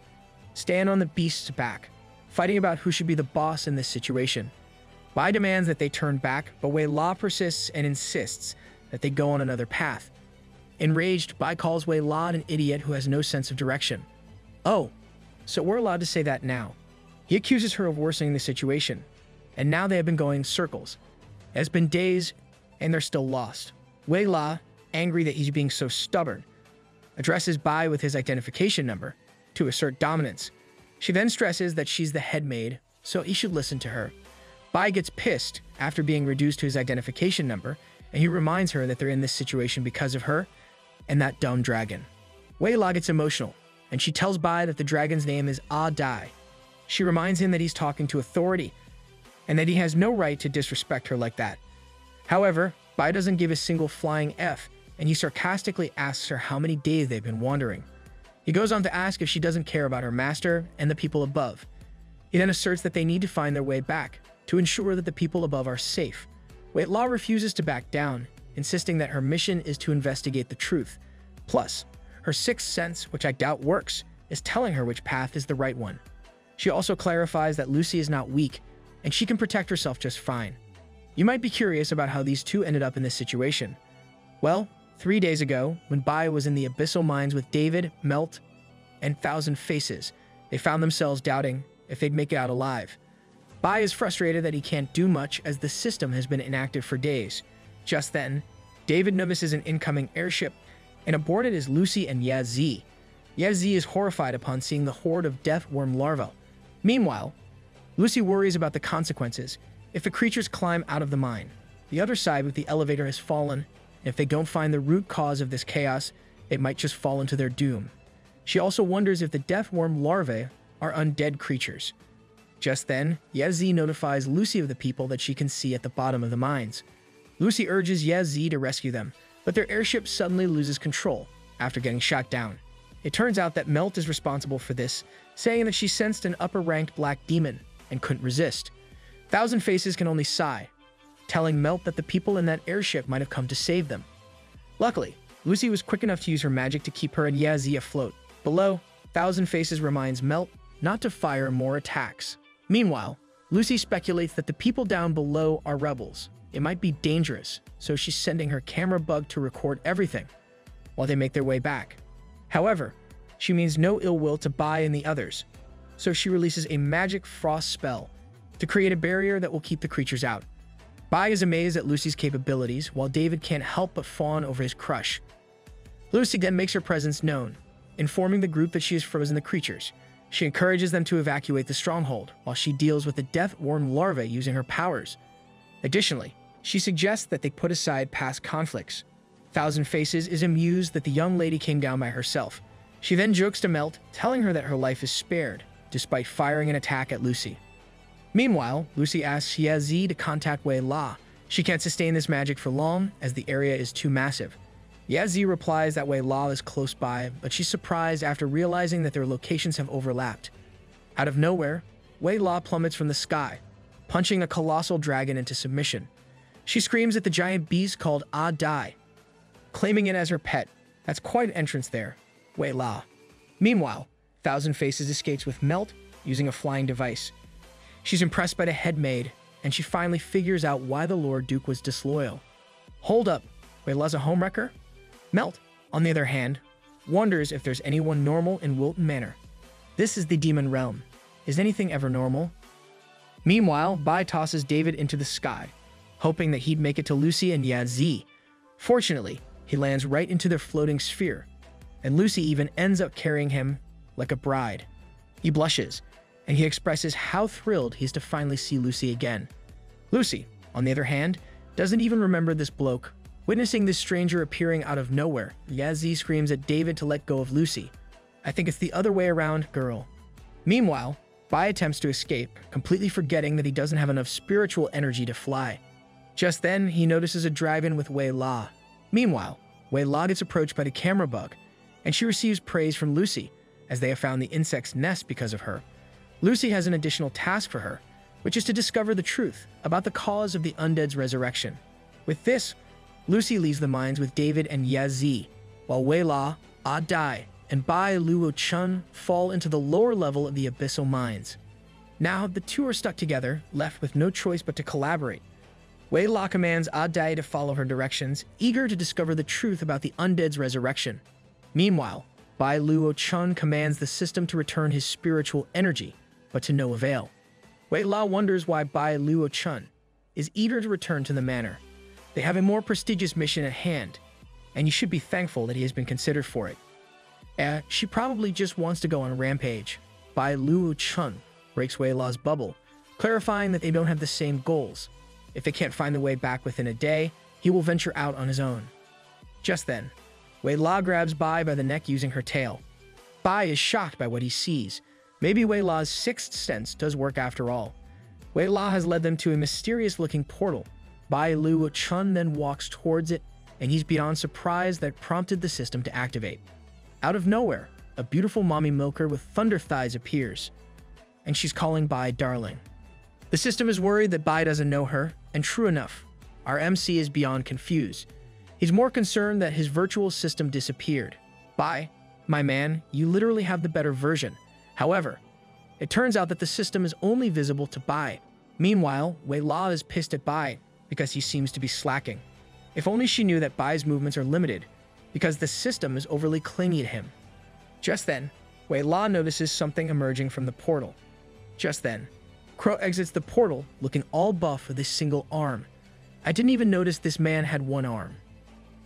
stand on the beast's back, fighting about who should be the boss in this situation. Bai demands that they turn back, but Wei La persists and insists that they go on another path. Enraged, Bai calls Wei La an idiot who has no sense of direction. Oh, so we're allowed to say that now. He accuses her of worsening the situation, and now they have been going circles. It has been days, and they're still lost. Wei La, angry that he's being so stubborn, addresses Bai with his identification number to assert dominance. She then stresses that she's the head maid, so he should listen to her. Bai gets pissed after being reduced to his identification number, and he reminds her that they're in this situation because of her and that dumb dragon. Wei La gets emotional, and she tells Bai that the dragon's name is Ah Dai. She reminds him that he's talking to authority, and that he has no right to disrespect her like that. However, Bai doesn't give a single flying F, and he sarcastically asks her how many days they've been wandering. He goes on to ask if she doesn't care about her master and the people above. He then asserts that they need to find their way back, to ensure that the people above are safe. Wei La refuses to back down, insisting that her mission is to investigate the truth. Plus, her sixth sense, which I doubt works, is telling her which path is the right one. She also clarifies that Lucy is not weak, and she can protect herself just fine. You might be curious about how these two ended up in this situation. Well, three days ago, when Bai was in the abyssal mines with David, Melt, and Thousand Faces, they found themselves doubting if they'd make it out alive. Bai is frustrated that he can't do much as the system has been inactive for days. Just then, David notices an incoming airship, and aboard it is Lucy and Yazzie. Yazzie is horrified upon seeing the horde of death worm larvae. Meanwhile, Lucy worries about the consequences if the creatures climb out of the mine. The other side with the elevator has fallen, and if they don't find the root cause of this chaos, it might just fall into their doom. She also wonders if the death worm larvae are undead creatures. Just then, Yazzie notifies Lucy of the people that she can see at the bottom of the mines. Lucy urges Yazzie to rescue them, but their airship suddenly loses control after getting shot down. It turns out that Melt is responsible for this, saying that she sensed an upper ranked black demon and couldn't resist. Thousand Faces can only sigh, telling Melt that the people in that airship might have come to save them. Luckily, Lucy was quick enough to use her magic to keep her and Yazzie afloat. Below, Thousand Faces reminds Melt not to fire more attacks. Meanwhile, Lucy speculates that the people down below are rebels. It might be dangerous, so she's sending her camera bug to record everything while they make their way back. However, she means no ill will to Bai and the others, so she releases a magic frost spell to create a barrier that will keep the creatures out. Bai is amazed at Lucy's capabilities, while David can't help but fawn over his crush. Lucy then makes her presence known, informing the group that she has frozen the creatures, she encourages them to evacuate the stronghold while she deals with the death worm larvae using her powers. Additionally, she suggests that they put aside past conflicts. Thousand Faces is amused that the young lady came down by herself. She then jokes to Melt, telling her that her life is spared, despite firing an attack at Lucy. Meanwhile, Lucy asks Yazzie to contact Wei La. She can't sustain this magic for long, as the area is too massive. Yazzie replies that Wei La is close by, but she's surprised after realizing that their locations have overlapped. Out of nowhere, Wei La plummets from the sky, punching a colossal dragon into submission. She screams at the giant beast called Ah Dai, claiming it as her pet. That's quite an entrance there, Wei La. Meanwhile, Thousand Faces escapes with Melt using a flying device. She's impressed by the head maid, and she finally figures out why the Lord Duke was disloyal. Hold up, Wei La's a homewrecker? Melt, on the other hand, wonders if there's anyone normal in Wilton Manor. This is the demon realm. Is anything ever normal? Meanwhile, Bai tosses David into the sky, hoping that he'd make it to Lucy and Yazzie. Fortunately, he lands right into their floating sphere, and Lucy even ends up carrying him like a bride. He blushes, and he expresses how thrilled he is to finally see Lucy again. Lucy, on the other hand, doesn't even remember this bloke. Witnessing this stranger appearing out of nowhere, Yazzie screams at David to let go of Lucy. I think it's the other way around, girl. Meanwhile, Bai attempts to escape, completely forgetting that he doesn't have enough spiritual energy to fly. Just then, he notices a drive-in with Wei La. Meanwhile, Wei La gets approached by the camera bug, and she receives praise from Lucy, as they have found the insect's nest because of her. Lucy has an additional task for her, which is to discover the truth about the cause of the undead's resurrection. With this, Lucy leaves the mines with David and Yazzie, while Wei La, Ah Dai, and Bai Luo Chun fall into the lower level of the abyssal mines. Now, the two are stuck together, left with no choice but to collaborate. Wei commands Ah Dai to follow her directions, eager to discover the truth about the undead's resurrection. Meanwhile, Bai Luo Chun commands the system to return his spiritual energy, but to no avail. Wei La wonders why Bai Luo Chun is eager to return to the manor. They have a more prestigious mission at hand, and you should be thankful that he has been considered for it. Uh, she probably just wants to go on a rampage. Bai Luo Chun breaks Wei La's bubble, clarifying that they don't have the same goals. If they can't find the way back within a day, he will venture out on his own. Just then, Wei La grabs Bai by the neck using her tail. Bai is shocked by what he sees. Maybe Wei La's sixth sense does work after all. Wei La has led them to a mysterious looking portal. Bai Luo Chun then walks towards it, and he's beyond surprised that prompted the system to activate. Out of nowhere, a beautiful mommy milker with thunder thighs appears, and she's calling Bai darling. The system is worried that Bai doesn't know her, and true enough, our MC is beyond confused. He's more concerned that his virtual system disappeared. Bai, my man, you literally have the better version. However, it turns out that the system is only visible to Bai. Meanwhile, Wei La is pissed at Bai because he seems to be slacking. If only she knew that Bai's movements are limited, because the system is overly clingy to him. Just then, Wei La notices something emerging from the portal. Just then, Crow exits the portal looking all buff with a single arm. I didn't even notice this man had one arm.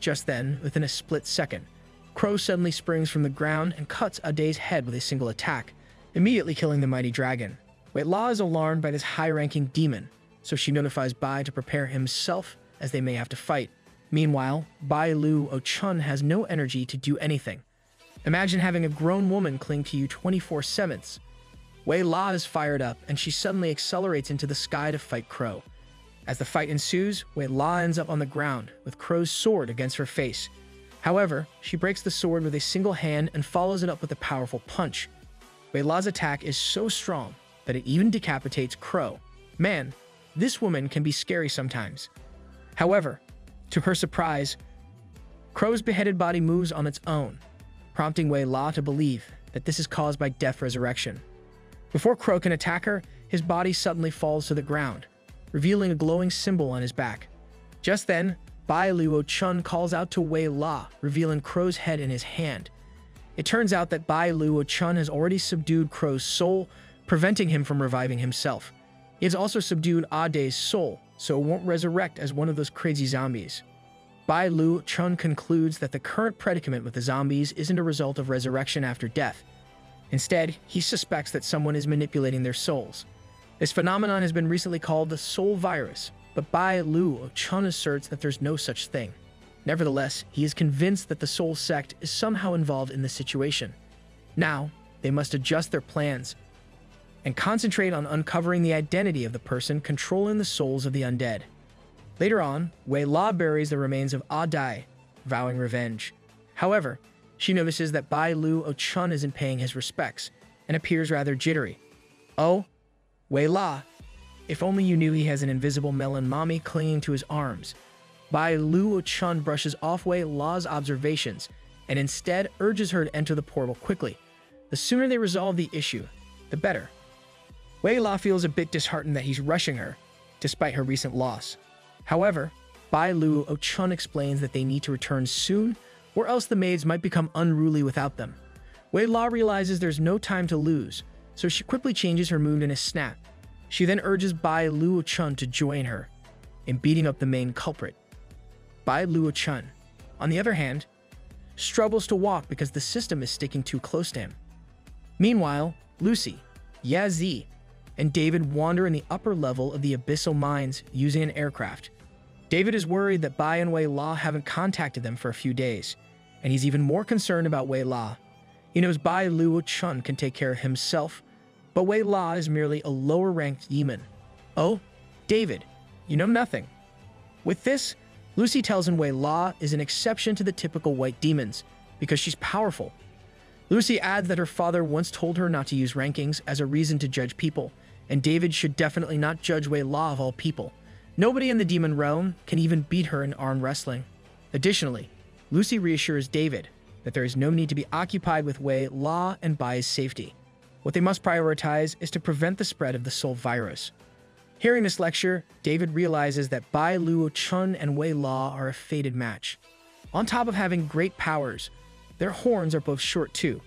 Just then, within a split second, Crow suddenly springs from the ground and cuts Aday's head with a single attack, immediately killing the mighty dragon. Wei La is alarmed by this high-ranking demon, so she notifies Bai to prepare himself as they may have to fight. Meanwhile, Bai Luo Chun has no energy to do anything. Imagine having a grown woman cling to you 24 7 Wei La is fired up, and she suddenly accelerates into the sky to fight Crow. As the fight ensues, Wei La ends up on the ground, with Crow's sword against her face. However, she breaks the sword with a single hand and follows it up with a powerful punch. Wei La's attack is so strong that it even decapitates Crow. Man, this woman can be scary sometimes. However, to her surprise, Crow's beheaded body moves on its own, prompting Wei La to believe that this is caused by death resurrection. Before Crow can attack her, his body suddenly falls to the ground, revealing a glowing symbol on his back. Just then, Bai Luo Chun calls out to Wei La, revealing Crow's head in his hand. It turns out that Bai Luo Chun has already subdued Crow's soul, preventing him from reviving himself. He has also subdued Ade's soul, so it won't resurrect as one of those crazy zombies. Bai Luo Chun concludes that the current predicament with the zombies isn't a result of resurrection after death. Instead, he suspects that someone is manipulating their souls. This phenomenon has been recently called the soul virus, but Bai Luo Chun asserts that there's no such thing. Nevertheless, he is convinced that the soul sect is somehow involved in the situation. Now, they must adjust their plans and concentrate on uncovering the identity of the person controlling the souls of the undead. Later on, Wei La buries the remains of Ah Dai, vowing revenge. However, she notices that Bai Luo Chun isn't paying his respects and appears rather jittery. Oh, Wei La, if only you knew he has an invisible melon mommy clinging to his arms. Bai Luo Chun brushes off Wei La's observations and instead urges her to enter the portal quickly. The sooner they resolve the issue, the better. Wei La feels a bit disheartened that he's rushing her, despite her recent loss. However, Bai Luo Chun explains that they need to return soon, or else the maids might become unruly without them. Wei La realizes there's no time to lose, so she quickly changes her mood in a snap. She then urges Bai Luo Chun to join her in beating up the main culprit. Bai Luo Chun, on the other hand, struggles to walk because the system is sticking too close to him. Meanwhile, Lucy, Yazi, and David wander in the upper level of the abyssal mines using an aircraft. David is worried that Bai and Wei La haven't contacted them for a few days, and he's even more concerned about Wei La. He knows Bai Luo Chun can take care of himself, but Wei La is merely a lower ranked demon. Oh, David, you know nothing. With this, Lucy tells him Wei La is an exception to the typical white demons because she's powerful. Lucy adds that her father once told her not to use rankings as a reason to judge people, and David should definitely not judge Wei La of all people. Nobody in the demon realm can even beat her in arm wrestling. Additionally, Lucy reassures David that there is no need to be occupied with Wei La and Bai's safety. What they must prioritize is to prevent the spread of the soul virus. Hearing this lecture, David realizes that Bai Luo Chun and Wei La are a fated match. On top of having great powers, their horns are both short too.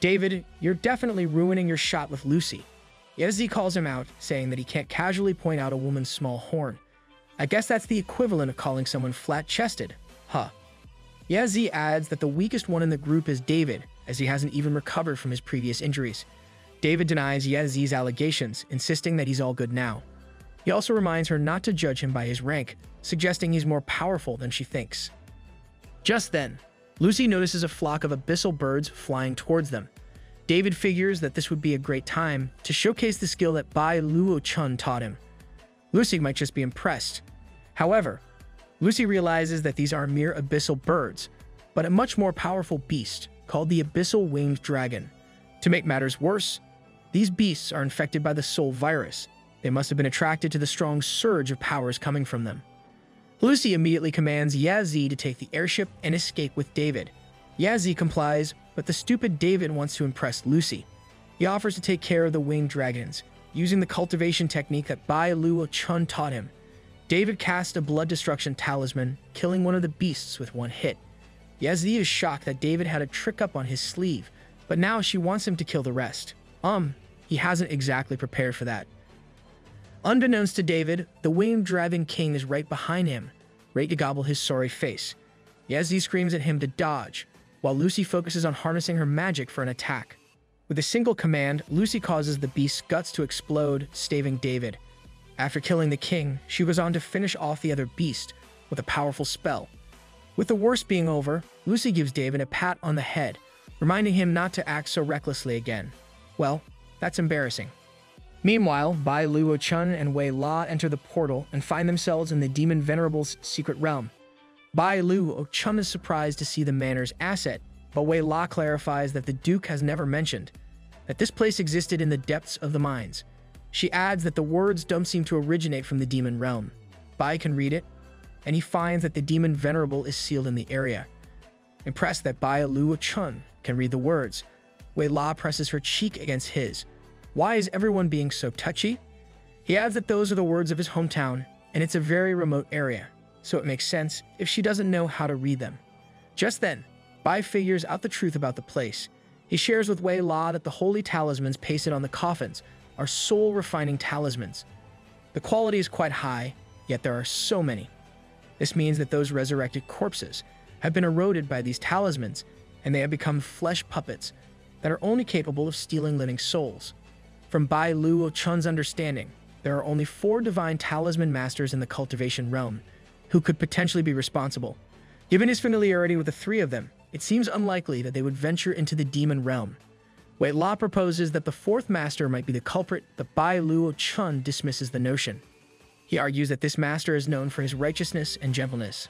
David, you're definitely ruining your shot with Lucy. Yazzie calls him out, saying that he can't casually point out a woman's small horn. I guess that's the equivalent of calling someone flat-chested. Huh. Yazzie adds that the weakest one in the group is David, as he hasn't even recovered from his previous injuries. David denies Yazzie's allegations, insisting that he's all good now. He also reminds her not to judge him by his rank, suggesting he's more powerful than she thinks. Just then, Lucy notices a flock of abyssal birds flying towards them. David figures that this would be a great time to showcase the skill that Bai Luo Chun taught him. Lucy might just be impressed. However, Lucy realizes that these are mere abyssal birds, but a much more powerful beast called the Abyssal Winged Dragon. To make matters worse, these beasts are infected by the soul virus. They must have been attracted to the strong surge of powers coming from them. Lucy immediately commands Yazzie to take the airship and escape with David. Yazzie complies, but the stupid David wants to impress Lucy. He offers to take care of the winged dragons, using the cultivation technique that Bai Luo Chun taught him. David cast a blood destruction talisman, killing one of the beasts with one hit. Yazdi is shocked that David had a trick up on his sleeve, but now she wants him to kill the rest. Um, he hasn't exactly prepared for that. Unbeknownst to David, the winged dragon king is right behind him, ready to gobble his sorry face. Yazdi screams at him to dodge, while Lucy focuses on harnessing her magic for an attack. With a single command, Lucy causes the beast's guts to explode, staving David. After killing the king, she goes on to finish off the other beast with a powerful spell. With the worst being over, Lucy gives David a pat on the head, reminding him not to act so recklessly again. Well, that's embarrassing. Meanwhile, Bai Luo Chun and Wei La enter the portal and find themselves in the Demon Venerable's secret realm. Bai Luo Chun is surprised to see the manor's asset, but Wei La clarifies that the Duke has never mentioned that this place existed in the depths of the mines. She adds that the words don't seem to originate from the demon realm. Bai can read it, and he finds that the demon venerable is sealed in the area. Impressed that Bai Luo Chun can read the words, Wei La presses her cheek against his. Why is everyone being so touchy? He adds that those are the words of his hometown, and it's a very remote area, so it makes sense if she doesn't know how to read them. Just then, Bai figures out the truth about the place. He shares with Wei La that the holy talismans pasted on the coffins are soul refining talismans. The quality is quite high, yet there are so many. This means that those resurrected corpses have been eroded by these talismans, and they have become flesh puppets that are only capable of stealing living souls. From Bai Luo Chun's understanding, there are only four divine talisman masters in the cultivation realm who could potentially be responsible. Given his familiarity with the three of them, it seems unlikely that they would venture into the demon realm. Wei La proposes that the fourth master might be the culprit, but Bai Luo Chun dismisses the notion. He argues that this master is known for his righteousness and gentleness.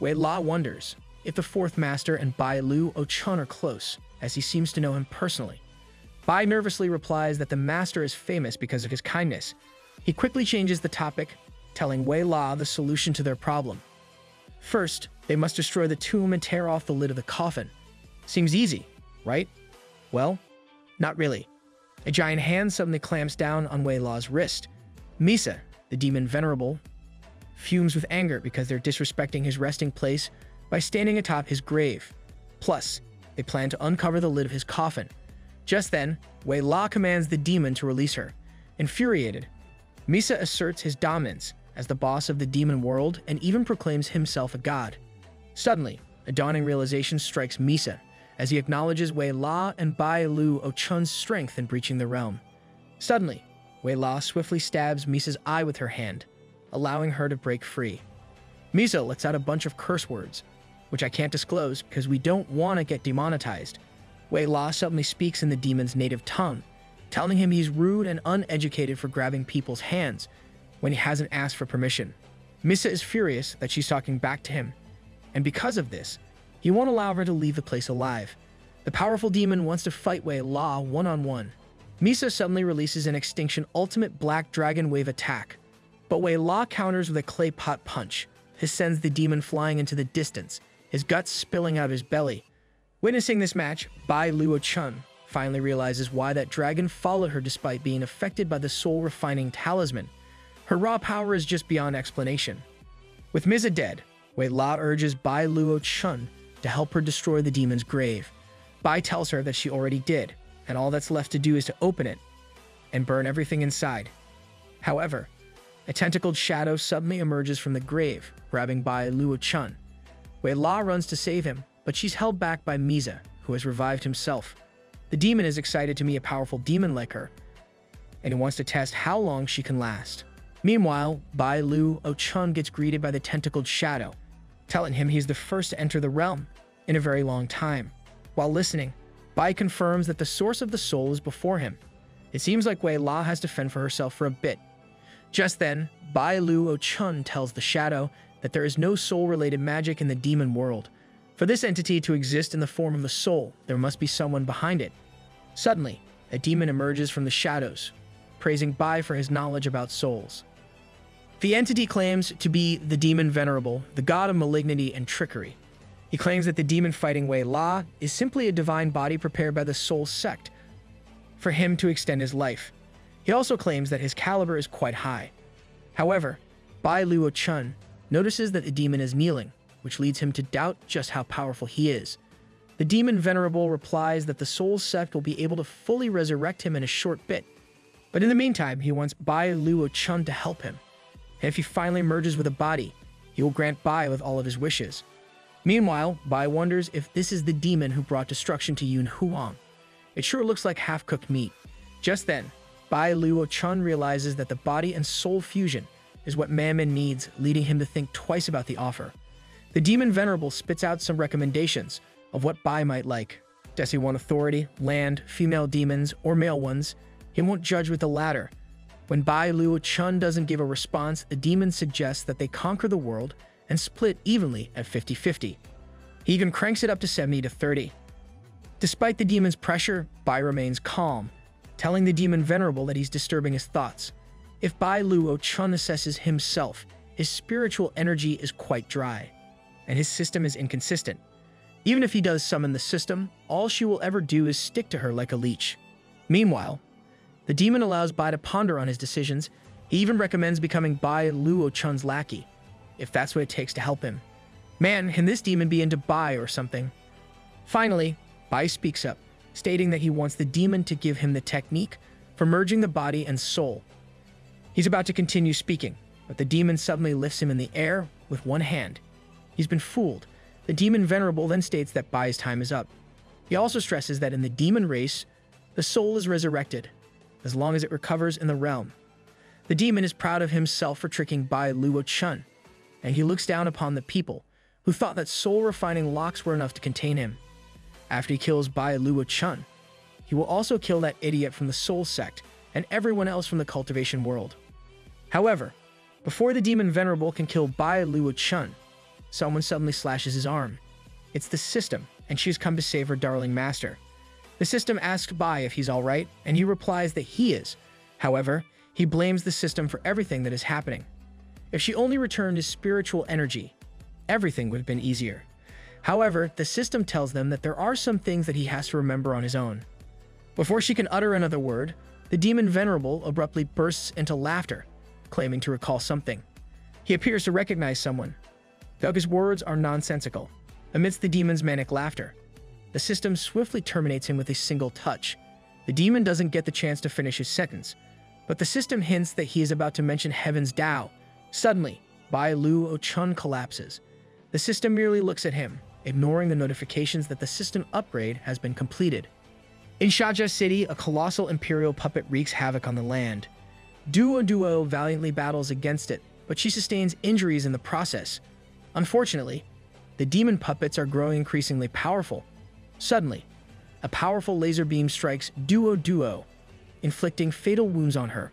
Wei La wonders if the fourth master and Bai Luo Chun are close, as he seems to know him personally. Bai nervously replies that the master is famous because of his kindness. He quickly changes the topic, telling Wei La the solution to their problem. First, they must destroy the tomb and tear off the lid of the coffin. Seems easy, right? Well, not really. A giant hand suddenly clamps down on Wei La's wrist. Misa, the demon venerable, fumes with anger because they're disrespecting his resting place by standing atop his grave. Plus, they plan to uncover the lid of his coffin. Just then, Wei La commands the demon to release her. Infuriated, Misa asserts his dominance as the boss of the demon world and even proclaims himself a god. Suddenly, a dawning realization strikes Misa as he acknowledges Wei La and Bai Luo Chun's strength in breaching the realm. Suddenly, Wei La swiftly stabs Misa's eye with her hand, allowing her to break free. Misa lets out a bunch of curse words, which I can't disclose because we don't want to get demonetized. Wei La suddenly speaks in the demon's native tongue, telling him he's rude and uneducated for grabbing people's hands when he hasn't asked for permission. Misa is furious that she's talking back to him, and because of this, he won't allow her to leave the place alive. The powerful demon wants to fight Wei La one on one. Misa suddenly releases an Extinction Ultimate Black Dragon Wave attack, but Wei La counters with a clay pot punch. This sends the demon flying into the distance, his guts spilling out of his belly. Witnessing this match, Bai Luo Chun finally realizes why that dragon followed her despite being affected by the soul refining talisman. Her raw power is just beyond explanation. With Misa dead, Wei La urges Bai Luo Chun to help her destroy the demon's grave. Bai tells her that she already did, and all that's left to do is to open it and burn everything inside. However, a tentacled shadow suddenly emerges from the grave, grabbing Bai Luo Chun. Wei La runs to save him, but she's held back by Misa, who has revived himself. The demon is excited to meet a powerful demon like her, and he wants to test how long she can last. Meanwhile, Bai Luo Chun gets greeted by the tentacled shadow, telling him he's the first to enter the realm in a very long time. While listening, Bai confirms that the source of the soul is before him. It seems like Wei La has to fend for herself for a bit. Just then, Bai Luo Chun tells the shadow that there is no soul-related magic in the demon world. For this entity to exist in the form of a soul, there must be someone behind it, Suddenly, a demon emerges from the shadows, praising Bai for his knowledge about souls. The entity claims to be the demon Venerable, the god of malignity and trickery. He claims that the demon fighting Wei La is simply a divine body prepared by the Soul Sect for him to extend his life. He also claims that his caliber is quite high. However, Bai Luo Chun notices that the demon is kneeling, which leads him to doubt just how powerful he is. The demon Venerable replies that the Soul Sect will be able to fully resurrect him in a short bit, but in the meantime, he wants Bai Luo Chun to help him. And if he finally merges with a body, he will grant Bai with all of his wishes. Meanwhile, Bai wonders if this is the demon who brought destruction to Yun Huang. It sure looks like half-cooked meat. Just then, Bai Luo Chun realizes that the body and soul fusion is what Mammon needs, leading him to think twice about the offer. The demon Venerable spits out some recommendations, of what Bai might like. Does he want authority, land, female demons, or male ones? He won't judge with the latter. When Bai Luo Chun doesn't give a response, the demon suggests that they conquer the world and split evenly at 50-50. He even cranks it up to 70 to 30. Despite the demon's pressure, Bai remains calm, telling the demon Venerable that he's disturbing his thoughts. If Bai Luo Chun assesses himself, his spiritual energy is quite dry, and his system is inconsistent. Even if he does summon the system, all she will ever do is stick to her like a leech. Meanwhile, the demon allows Bai to ponder on his decisions. He even recommends becoming Bai Luo Chun's lackey, if that's what it takes to help him. Man, can this demon be into Bai or something? Finally, Bai speaks up, stating that he wants the demon to give him the technique for merging the body and soul. He's about to continue speaking, but the demon suddenly lifts him in the air with one hand. He's been fooled the demon Venerable then states that Bai's time is up. He also stresses that in the demon race, the soul is resurrected, as long as it recovers in the realm. The demon is proud of himself for tricking Bai Luo Chun, and he looks down upon the people who thought that soul-refining locks were enough to contain him. After he kills Bai Luo Chun, he will also kill that idiot from the Soul Sect and everyone else from the cultivation world. However, before the demon Venerable can kill Bai Luo Chun, someone suddenly slashes his arm. It's the system, and she has come to save her darling master. The system asks Bai if he's alright, and he replies that he is. However, he blames the system for everything that is happening. If she only returned his spiritual energy, everything would have been easier. However, the system tells them that there are some things that he has to remember on his own. Before she can utter another word, the demon Venerable abruptly bursts into laughter, claiming to recall something. He appears to recognize someone, his words are nonsensical, amidst the demon's manic laughter. the system swiftly terminates him with a single touch. The demon doesn't get the chance to finish his sentence, but the system hints that he is about to mention Heaven's Tao. Suddenly, Bai Luo Chun collapses. The system merely looks at him, ignoring the notifications that the system upgrade has been completed. In Shaja City, a colossal imperial puppet wreaks havoc on the land. Duo Duo valiantly battles against it, but she sustains injuries in the process. Unfortunately, the demon puppets are growing increasingly powerful. Suddenly, a powerful laser beam strikes Duo Duo, inflicting fatal wounds on her.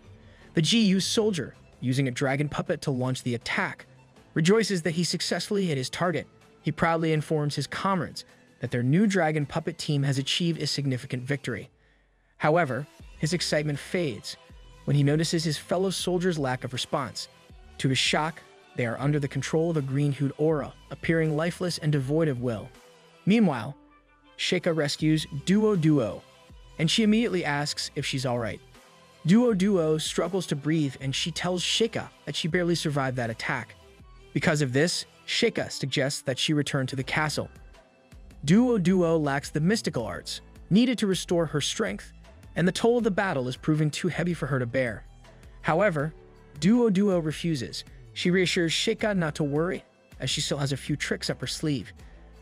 The GU soldier, using a dragon puppet to launch the attack, rejoices that he successfully hit his target. He proudly informs his comrades that their new dragon puppet team has achieved a significant victory. However, his excitement fades when he notices his fellow soldiers' lack of response. To his shock, they are under the control of a green-hued aura, appearing lifeless and devoid of will. Meanwhile, Sheikah rescues Duo Duo, and she immediately asks if she's alright. Duo Duo struggles to breathe and she tells Sheikah that she barely survived that attack. Because of this, Sheikah suggests that she return to the castle. Duo Duo lacks the mystical arts needed to restore her strength, and the toll of the battle is proving too heavy for her to bear. However, Duo Duo refuses. She reassures Sheikah not to worry, as she still has a few tricks up her sleeve.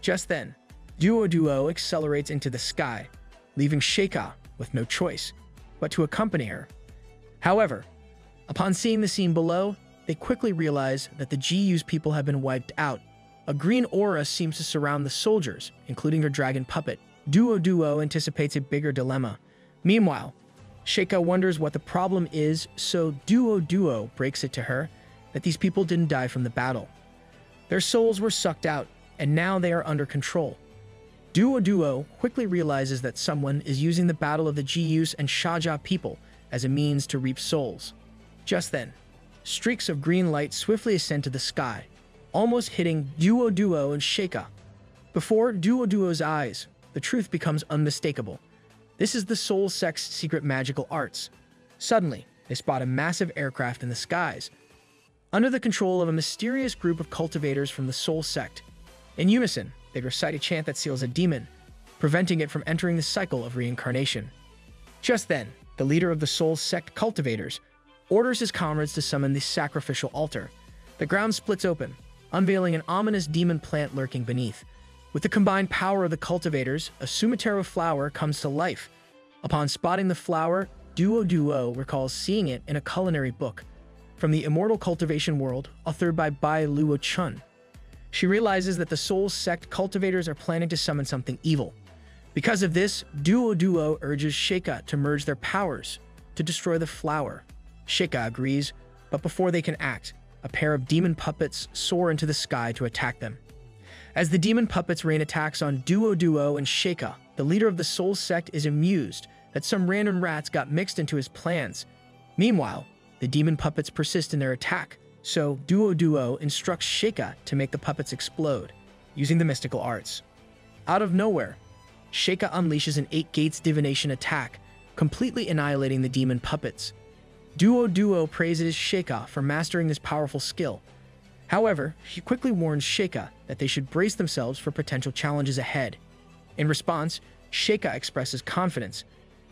Just then, Duo Duo accelerates into the sky, leaving Sheikah with no choice but to accompany her. However, upon seeing the scene below, they quickly realize that the GU's people have been wiped out. A green aura seems to surround the soldiers, including her dragon puppet. Duo Duo anticipates a bigger dilemma. Meanwhile, Sheikah wonders what the problem is, so Duo Duo breaks it to her that these people didn't die from the battle. Their souls were sucked out, and now they are under control. Duo Duo quickly realizes that someone is using the Battle of the Jiyus and Shaja people as a means to reap souls. Just then, streaks of green light swiftly ascend to the sky, almost hitting Duo Duo and Sheikah. Before Duo Duo's eyes, the truth becomes unmistakable. This is the Soul Sect's secret magical arts. Suddenly, they spot a massive aircraft in the skies, under the control of a mysterious group of cultivators from the Soul Sect. In unison, they recite a chant that seals a demon, preventing it from entering the cycle of reincarnation. Just then, the leader of the Soul Sect cultivators orders his comrades to summon the sacrificial altar. The ground splits open, unveiling an ominous demon plant lurking beneath. With the combined power of the cultivators, a Sumatero flower comes to life. Upon spotting the flower, Duo Duo recalls seeing it in a culinary book from the Immortal Cultivation World, authored by Bai Luo Chun. She realizes that the Soul Sect cultivators are planning to summon something evil. Because of this, Duo Duo urges Sheikah to merge their powers to destroy the flower. Sheikah agrees, but before they can act, a pair of demon puppets soar into the sky to attack them. As the demon puppets rain attacks on Duo Duo and Sheikah, the leader of the Soul Sect is amused that some random rats got mixed into his plans. Meanwhile, the demon puppets persist in their attack, so Duo Duo instructs Sheikah to make the puppets explode, using the mystical arts. Out of nowhere, Sheikah unleashes an Eight Gates divination attack, completely annihilating the demon puppets. Duo Duo praises Sheikah for mastering this powerful skill. However, he quickly warns Sheikah that they should brace themselves for potential challenges ahead. In response, Sheikah expresses confidence,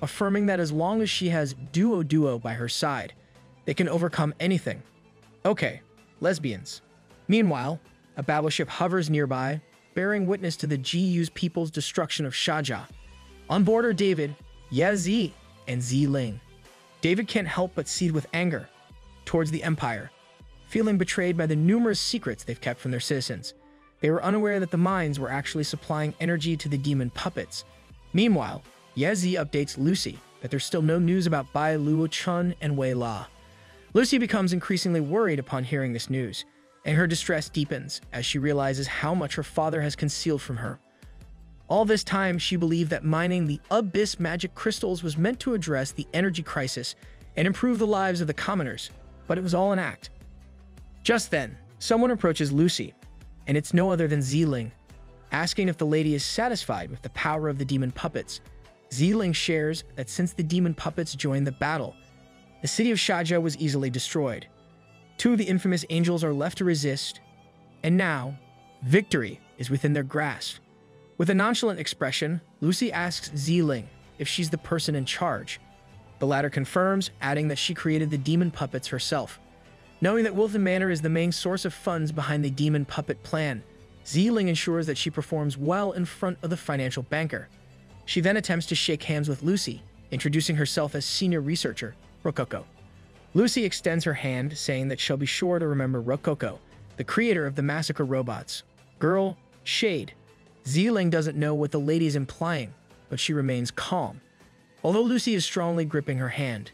affirming that as long as she has Duo Duo by her side, they can overcome anything Okay, lesbians. Meanwhile, a battleship hovers nearby, bearing witness to the GU's people's destruction of Shaja. On board are David, Yazi, and Ziling. David can't help but seethe with anger towards the Empire, feeling betrayed by the numerous secrets they've kept from their citizens. They were unaware that the mines were actually supplying energy to the demon puppets. Meanwhile, Yazi updates Lucy that there's still no news about Bai Luo Chun and Wei La. Lucy becomes increasingly worried upon hearing this news, and her distress deepens as she realizes how much her father has concealed from her. All this time, she believed that mining the Abyss magic crystals was meant to address the energy crisis and improve the lives of the commoners, but it was all an act. Just then, someone approaches Lucy, and it's no other than Ziling, asking if the lady is satisfied with the power of the demon puppets. Ziling shares that since the demon puppets joined the battle, the city of Shaja was easily destroyed. Two of the infamous angels are left to resist, and now, victory is within their grasp. With a nonchalant expression, Lucy asks Ziling if she's the person in charge. The latter confirms, adding that she created the demon puppets herself. Knowing that Wilton Manor is the main source of funds behind the demon puppet plan, Ziling ensures that she performs well in front of the financial banker. She then attempts to shake hands with Lucy, introducing herself as senior researcher, Rococo. Lucy extends her hand, saying that she'll be sure to remember Rococo, the creator of the massacre robots. Girl, Shade. Ziling doesn't know what the lady's implying, but she remains calm. Although Lucy is strongly gripping her hand,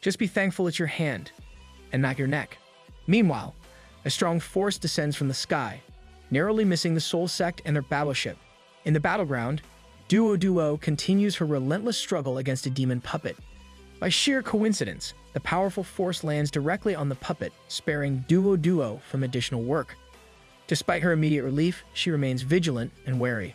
just be thankful it's your hand and not your neck. Meanwhile, a strong force descends from the sky, narrowly missing the Soul Sect and their battleship. In the battleground, Duo Duo continues her relentless struggle against a demon puppet. By sheer coincidence, the powerful force lands directly on the puppet, sparing Duo Duo from additional work. Despite her immediate relief, she remains vigilant and wary.